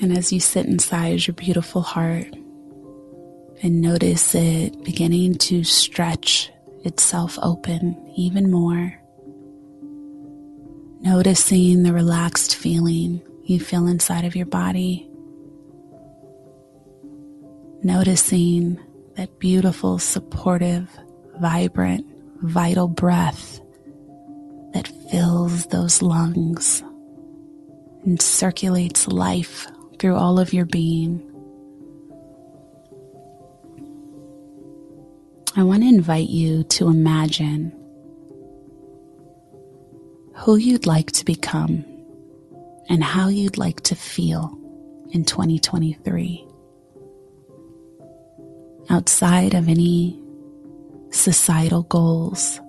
And as you sit inside your beautiful heart and notice it beginning to stretch itself open even more, noticing the relaxed feeling you feel inside of your body, noticing that beautiful, supportive, vibrant, vital breath that fills those lungs and circulates life through all of your being. I want to invite you to imagine who you'd like to become and how you'd like to feel in 2023 outside of any societal goals,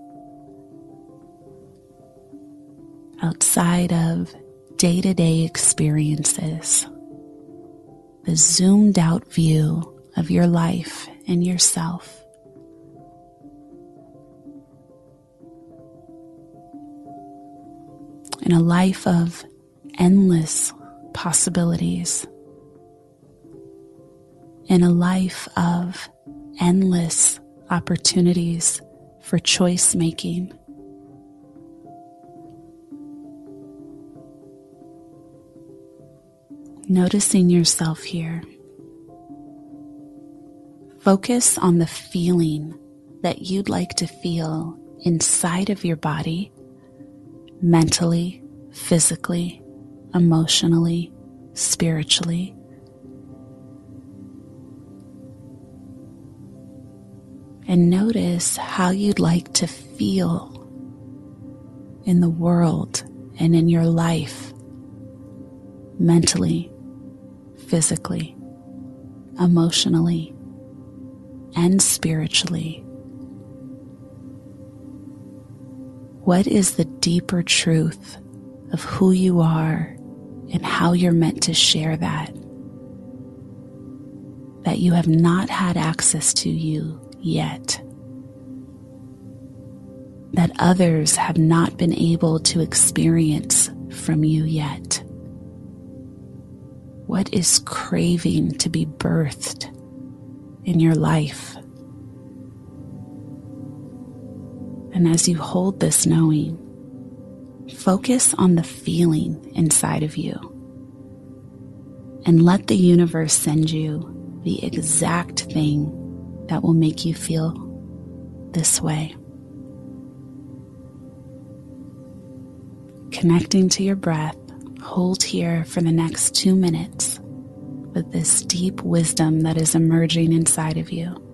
outside of day to day experiences, the zoomed out view of your life and yourself. In a life of endless possibilities in a life of endless opportunities for choice making. Noticing yourself here. Focus on the feeling that you'd like to feel inside of your body, mentally, physically, emotionally, spiritually and notice how you'd like to feel in the world and in your life, mentally, physically, emotionally, and spiritually. What is the deeper truth of who you are and how you're meant to share that? That you have not had access to you yet. That others have not been able to experience from you yet. What is craving to be birthed in your life? And as you hold this knowing, focus on the feeling inside of you and let the universe send you the exact thing that will make you feel this way. Connecting to your breath, hold here for the next two minutes with this deep wisdom that is emerging inside of you.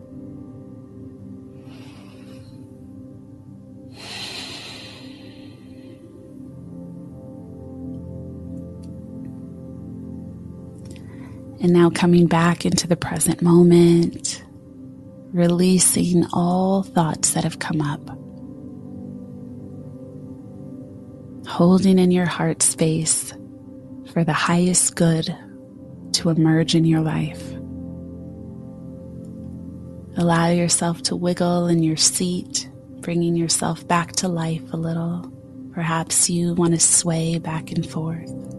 And now coming back into the present moment, releasing all thoughts that have come up. Holding in your heart space for the highest good to emerge in your life. Allow yourself to wiggle in your seat, bringing yourself back to life a little. Perhaps you want to sway back and forth.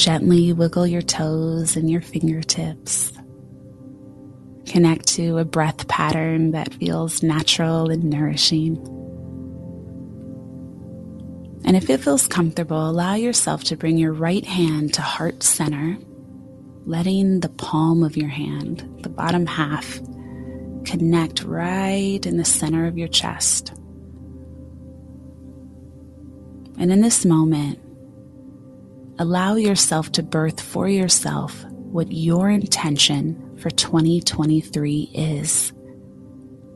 Gently wiggle your toes and your fingertips. Connect to a breath pattern that feels natural and nourishing. And if it feels comfortable, allow yourself to bring your right hand to heart center, letting the palm of your hand, the bottom half, connect right in the center of your chest. And in this moment, allow yourself to birth for yourself what your intention for 2023 is.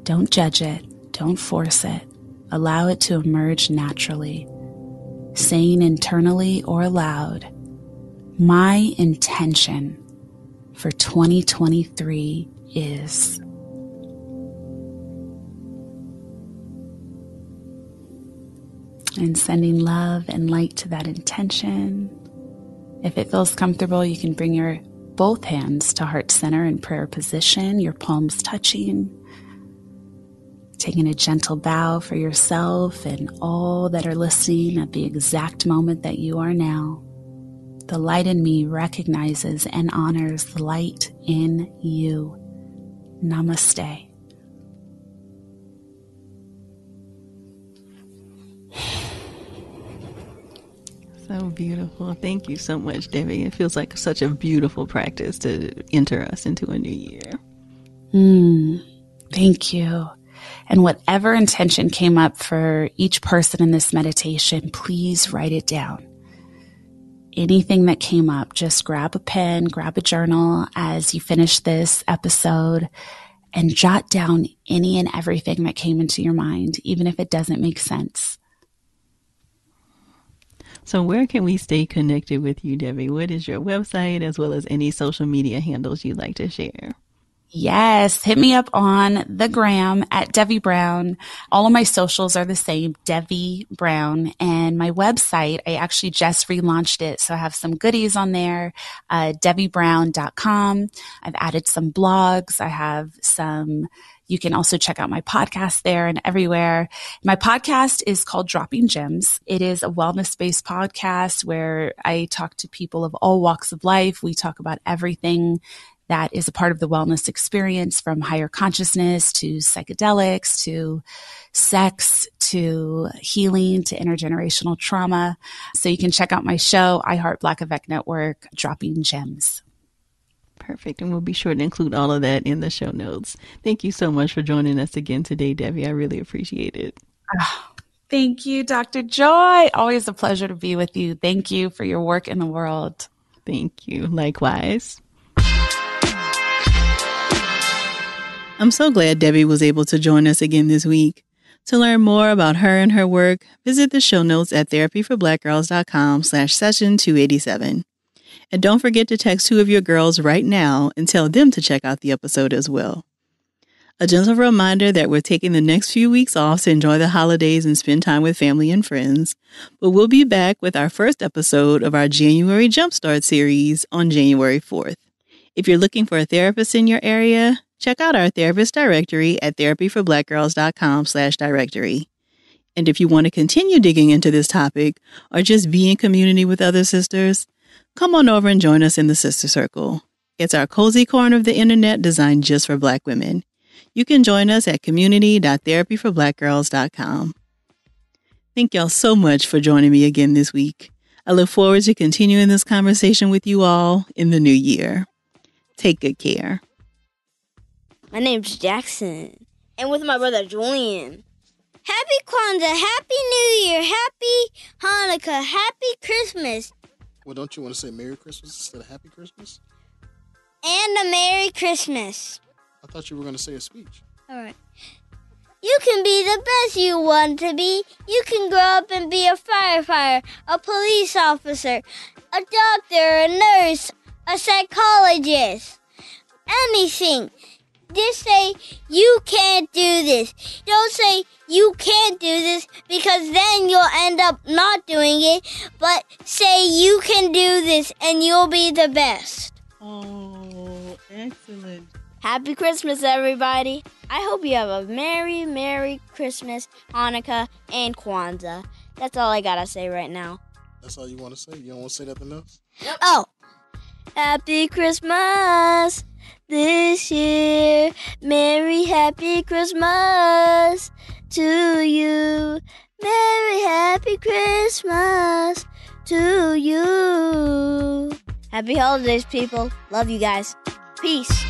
Don't judge it, don't force it, allow it to emerge naturally, saying internally or aloud, My intention for 2023 is. And sending love and light to that intention. If it feels comfortable, you can bring your both hands to heart center in prayer position, your palms touching. Taking a gentle bow for yourself and all that are listening at the exact moment that you are now. The light in me recognizes and honors the light in you. Namaste. So beautiful. Thank you so much, Devi. It feels like such a beautiful practice to enter us into a new year. Mm, thank you. And whatever intention came up for each person in this meditation, please write it down. Anything that came up, just grab a pen, grab a journal as you finish this episode and jot down any and everything that came into your mind, even if it doesn't make sense. So, where can we stay connected with you, Devi? What is your website as well as any social media handles you'd like to share? Yes, hit me up on the gram at Devi Brown. All of my socials are the same, Devi Brown. And my website, I actually just relaunched it. So I have some goodies on there, uh, DeviBrown.com. I've added some blogs. I have some you can also check out my podcast there and everywhere. My podcast is called Dropping Gems. It is a wellness based podcast where I talk to people of all walks of life. We talk about everything that is a part of the wellness experience from higher consciousness to psychedelics to sex to healing to intergenerational trauma. So you can check out my show, I Heart Black Effect Network, Dropping Gems. Perfect. And we'll be sure to include all of that in the show notes. Thank you so much for joining us again today, Devi. I really appreciate it. Oh, thank you, Dr. Joy. Always a pleasure to be with you. Thank you for your work in the world. Thank you. Likewise. I'm so glad Devi was able to join us again this week. To learn more about her and her work, visit the show notes at therapyforblackgirls.com slash session 287. And don't forget to text two of your girls right now and tell them to check out the episode as well. A gentle reminder that we're taking the next few weeks off to enjoy the holidays and spend time with family and friends, but we'll be back with our first episode of our January Jumpstart series on January 4th. If you're looking for a therapist in your area, check out our therapist directory at therapyforblackgirls.com slash directory. And if you want to continue digging into this topic or just be in community with other sisters, come on over and join us in the Sister Circle. It's our cozy corner of the internet designed just for Black women. You can join us at community.therapyforblackgirls.com. Thank y'all so much for joining me again this week. I look forward to continuing this conversation with you all in the new year. Take good care. My name's Jackson, and with my brother Julian. Happy Kwanzaa, Happy New Year, Happy Hanukkah, Happy Christmas, Well, don't you want to say Merry Christmas instead of Happy Christmas? and a Merry Christmas. I thought you were going to say a speech. All right. You can be the best you want to be. You can grow up and be a firefighter, a police officer, a doctor, a nurse, a psychologist, anything. Just say, you can't do this. Don't say, you can't do this because then you'll end up not doing it. But say, you can do this and you'll be the best. Oh, excellent. Happy Christmas, everybody. I hope you have a Merry, Merry Christmas, Hanukkah, and Kwanzaa. That's all I gotta say right now. That's all you want to say? You don't want to say nothing else? Oh, Happy Christmas this year. Merry Happy Christmas to you. Merry Happy Christmas to you. Happy holidays, people. Love you guys. Peace.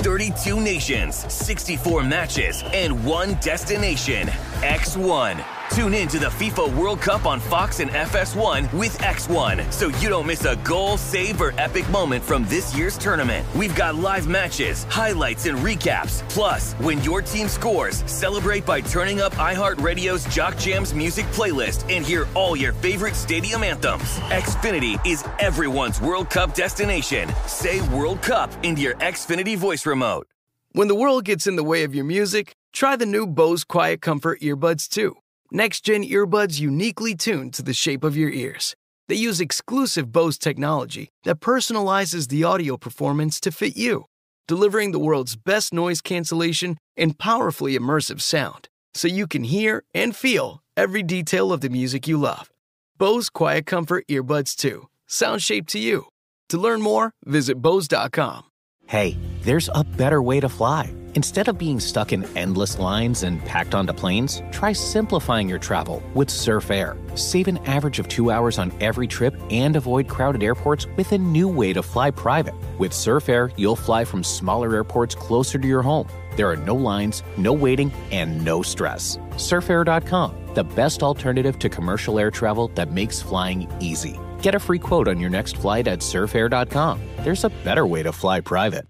Thirty-two nations, 64 matches, and one destination. X1. Tune in to the FIFA World Cup on Fox and FS1 with X1 so you don't miss a goal, save, or epic moment from this year's tournament. We've got live matches, highlights, and recaps. Plus, when your team scores, celebrate by turning up iHeartRadio's Jock Jams music playlist and hear all your favorite stadium anthems. Xfinity is everyone's World Cup destination. Say World Cup into your Xfinity voice remote. When the world gets in the way of your music, try the new Bose Quiet Comfort earbuds 2. Next gen earbuds uniquely tuned to the shape of your ears. They use exclusive Bose technology that personalizes the audio performance to fit you, delivering the world's best noise cancellation and powerfully immersive sound so you can hear and feel every detail of the music you love. Bose Quiet Comfort earbuds 2. Sound shaped to you. To learn more, visit Bose.com. Hey, there's a better way to fly. Instead of being stuck in endless lines and packed onto planes, try simplifying your travel with Surf Air. Save an average of two hours on every trip and avoid crowded airports with a new way to fly private. With Surf Air, you'll fly from smaller airports closer to your home. There are no lines, no waiting, and no stress. Surfair.com, the best alternative to commercial air travel that makes flying easy. Get a free quote on your next flight at surfair.com. There's a better way to fly private.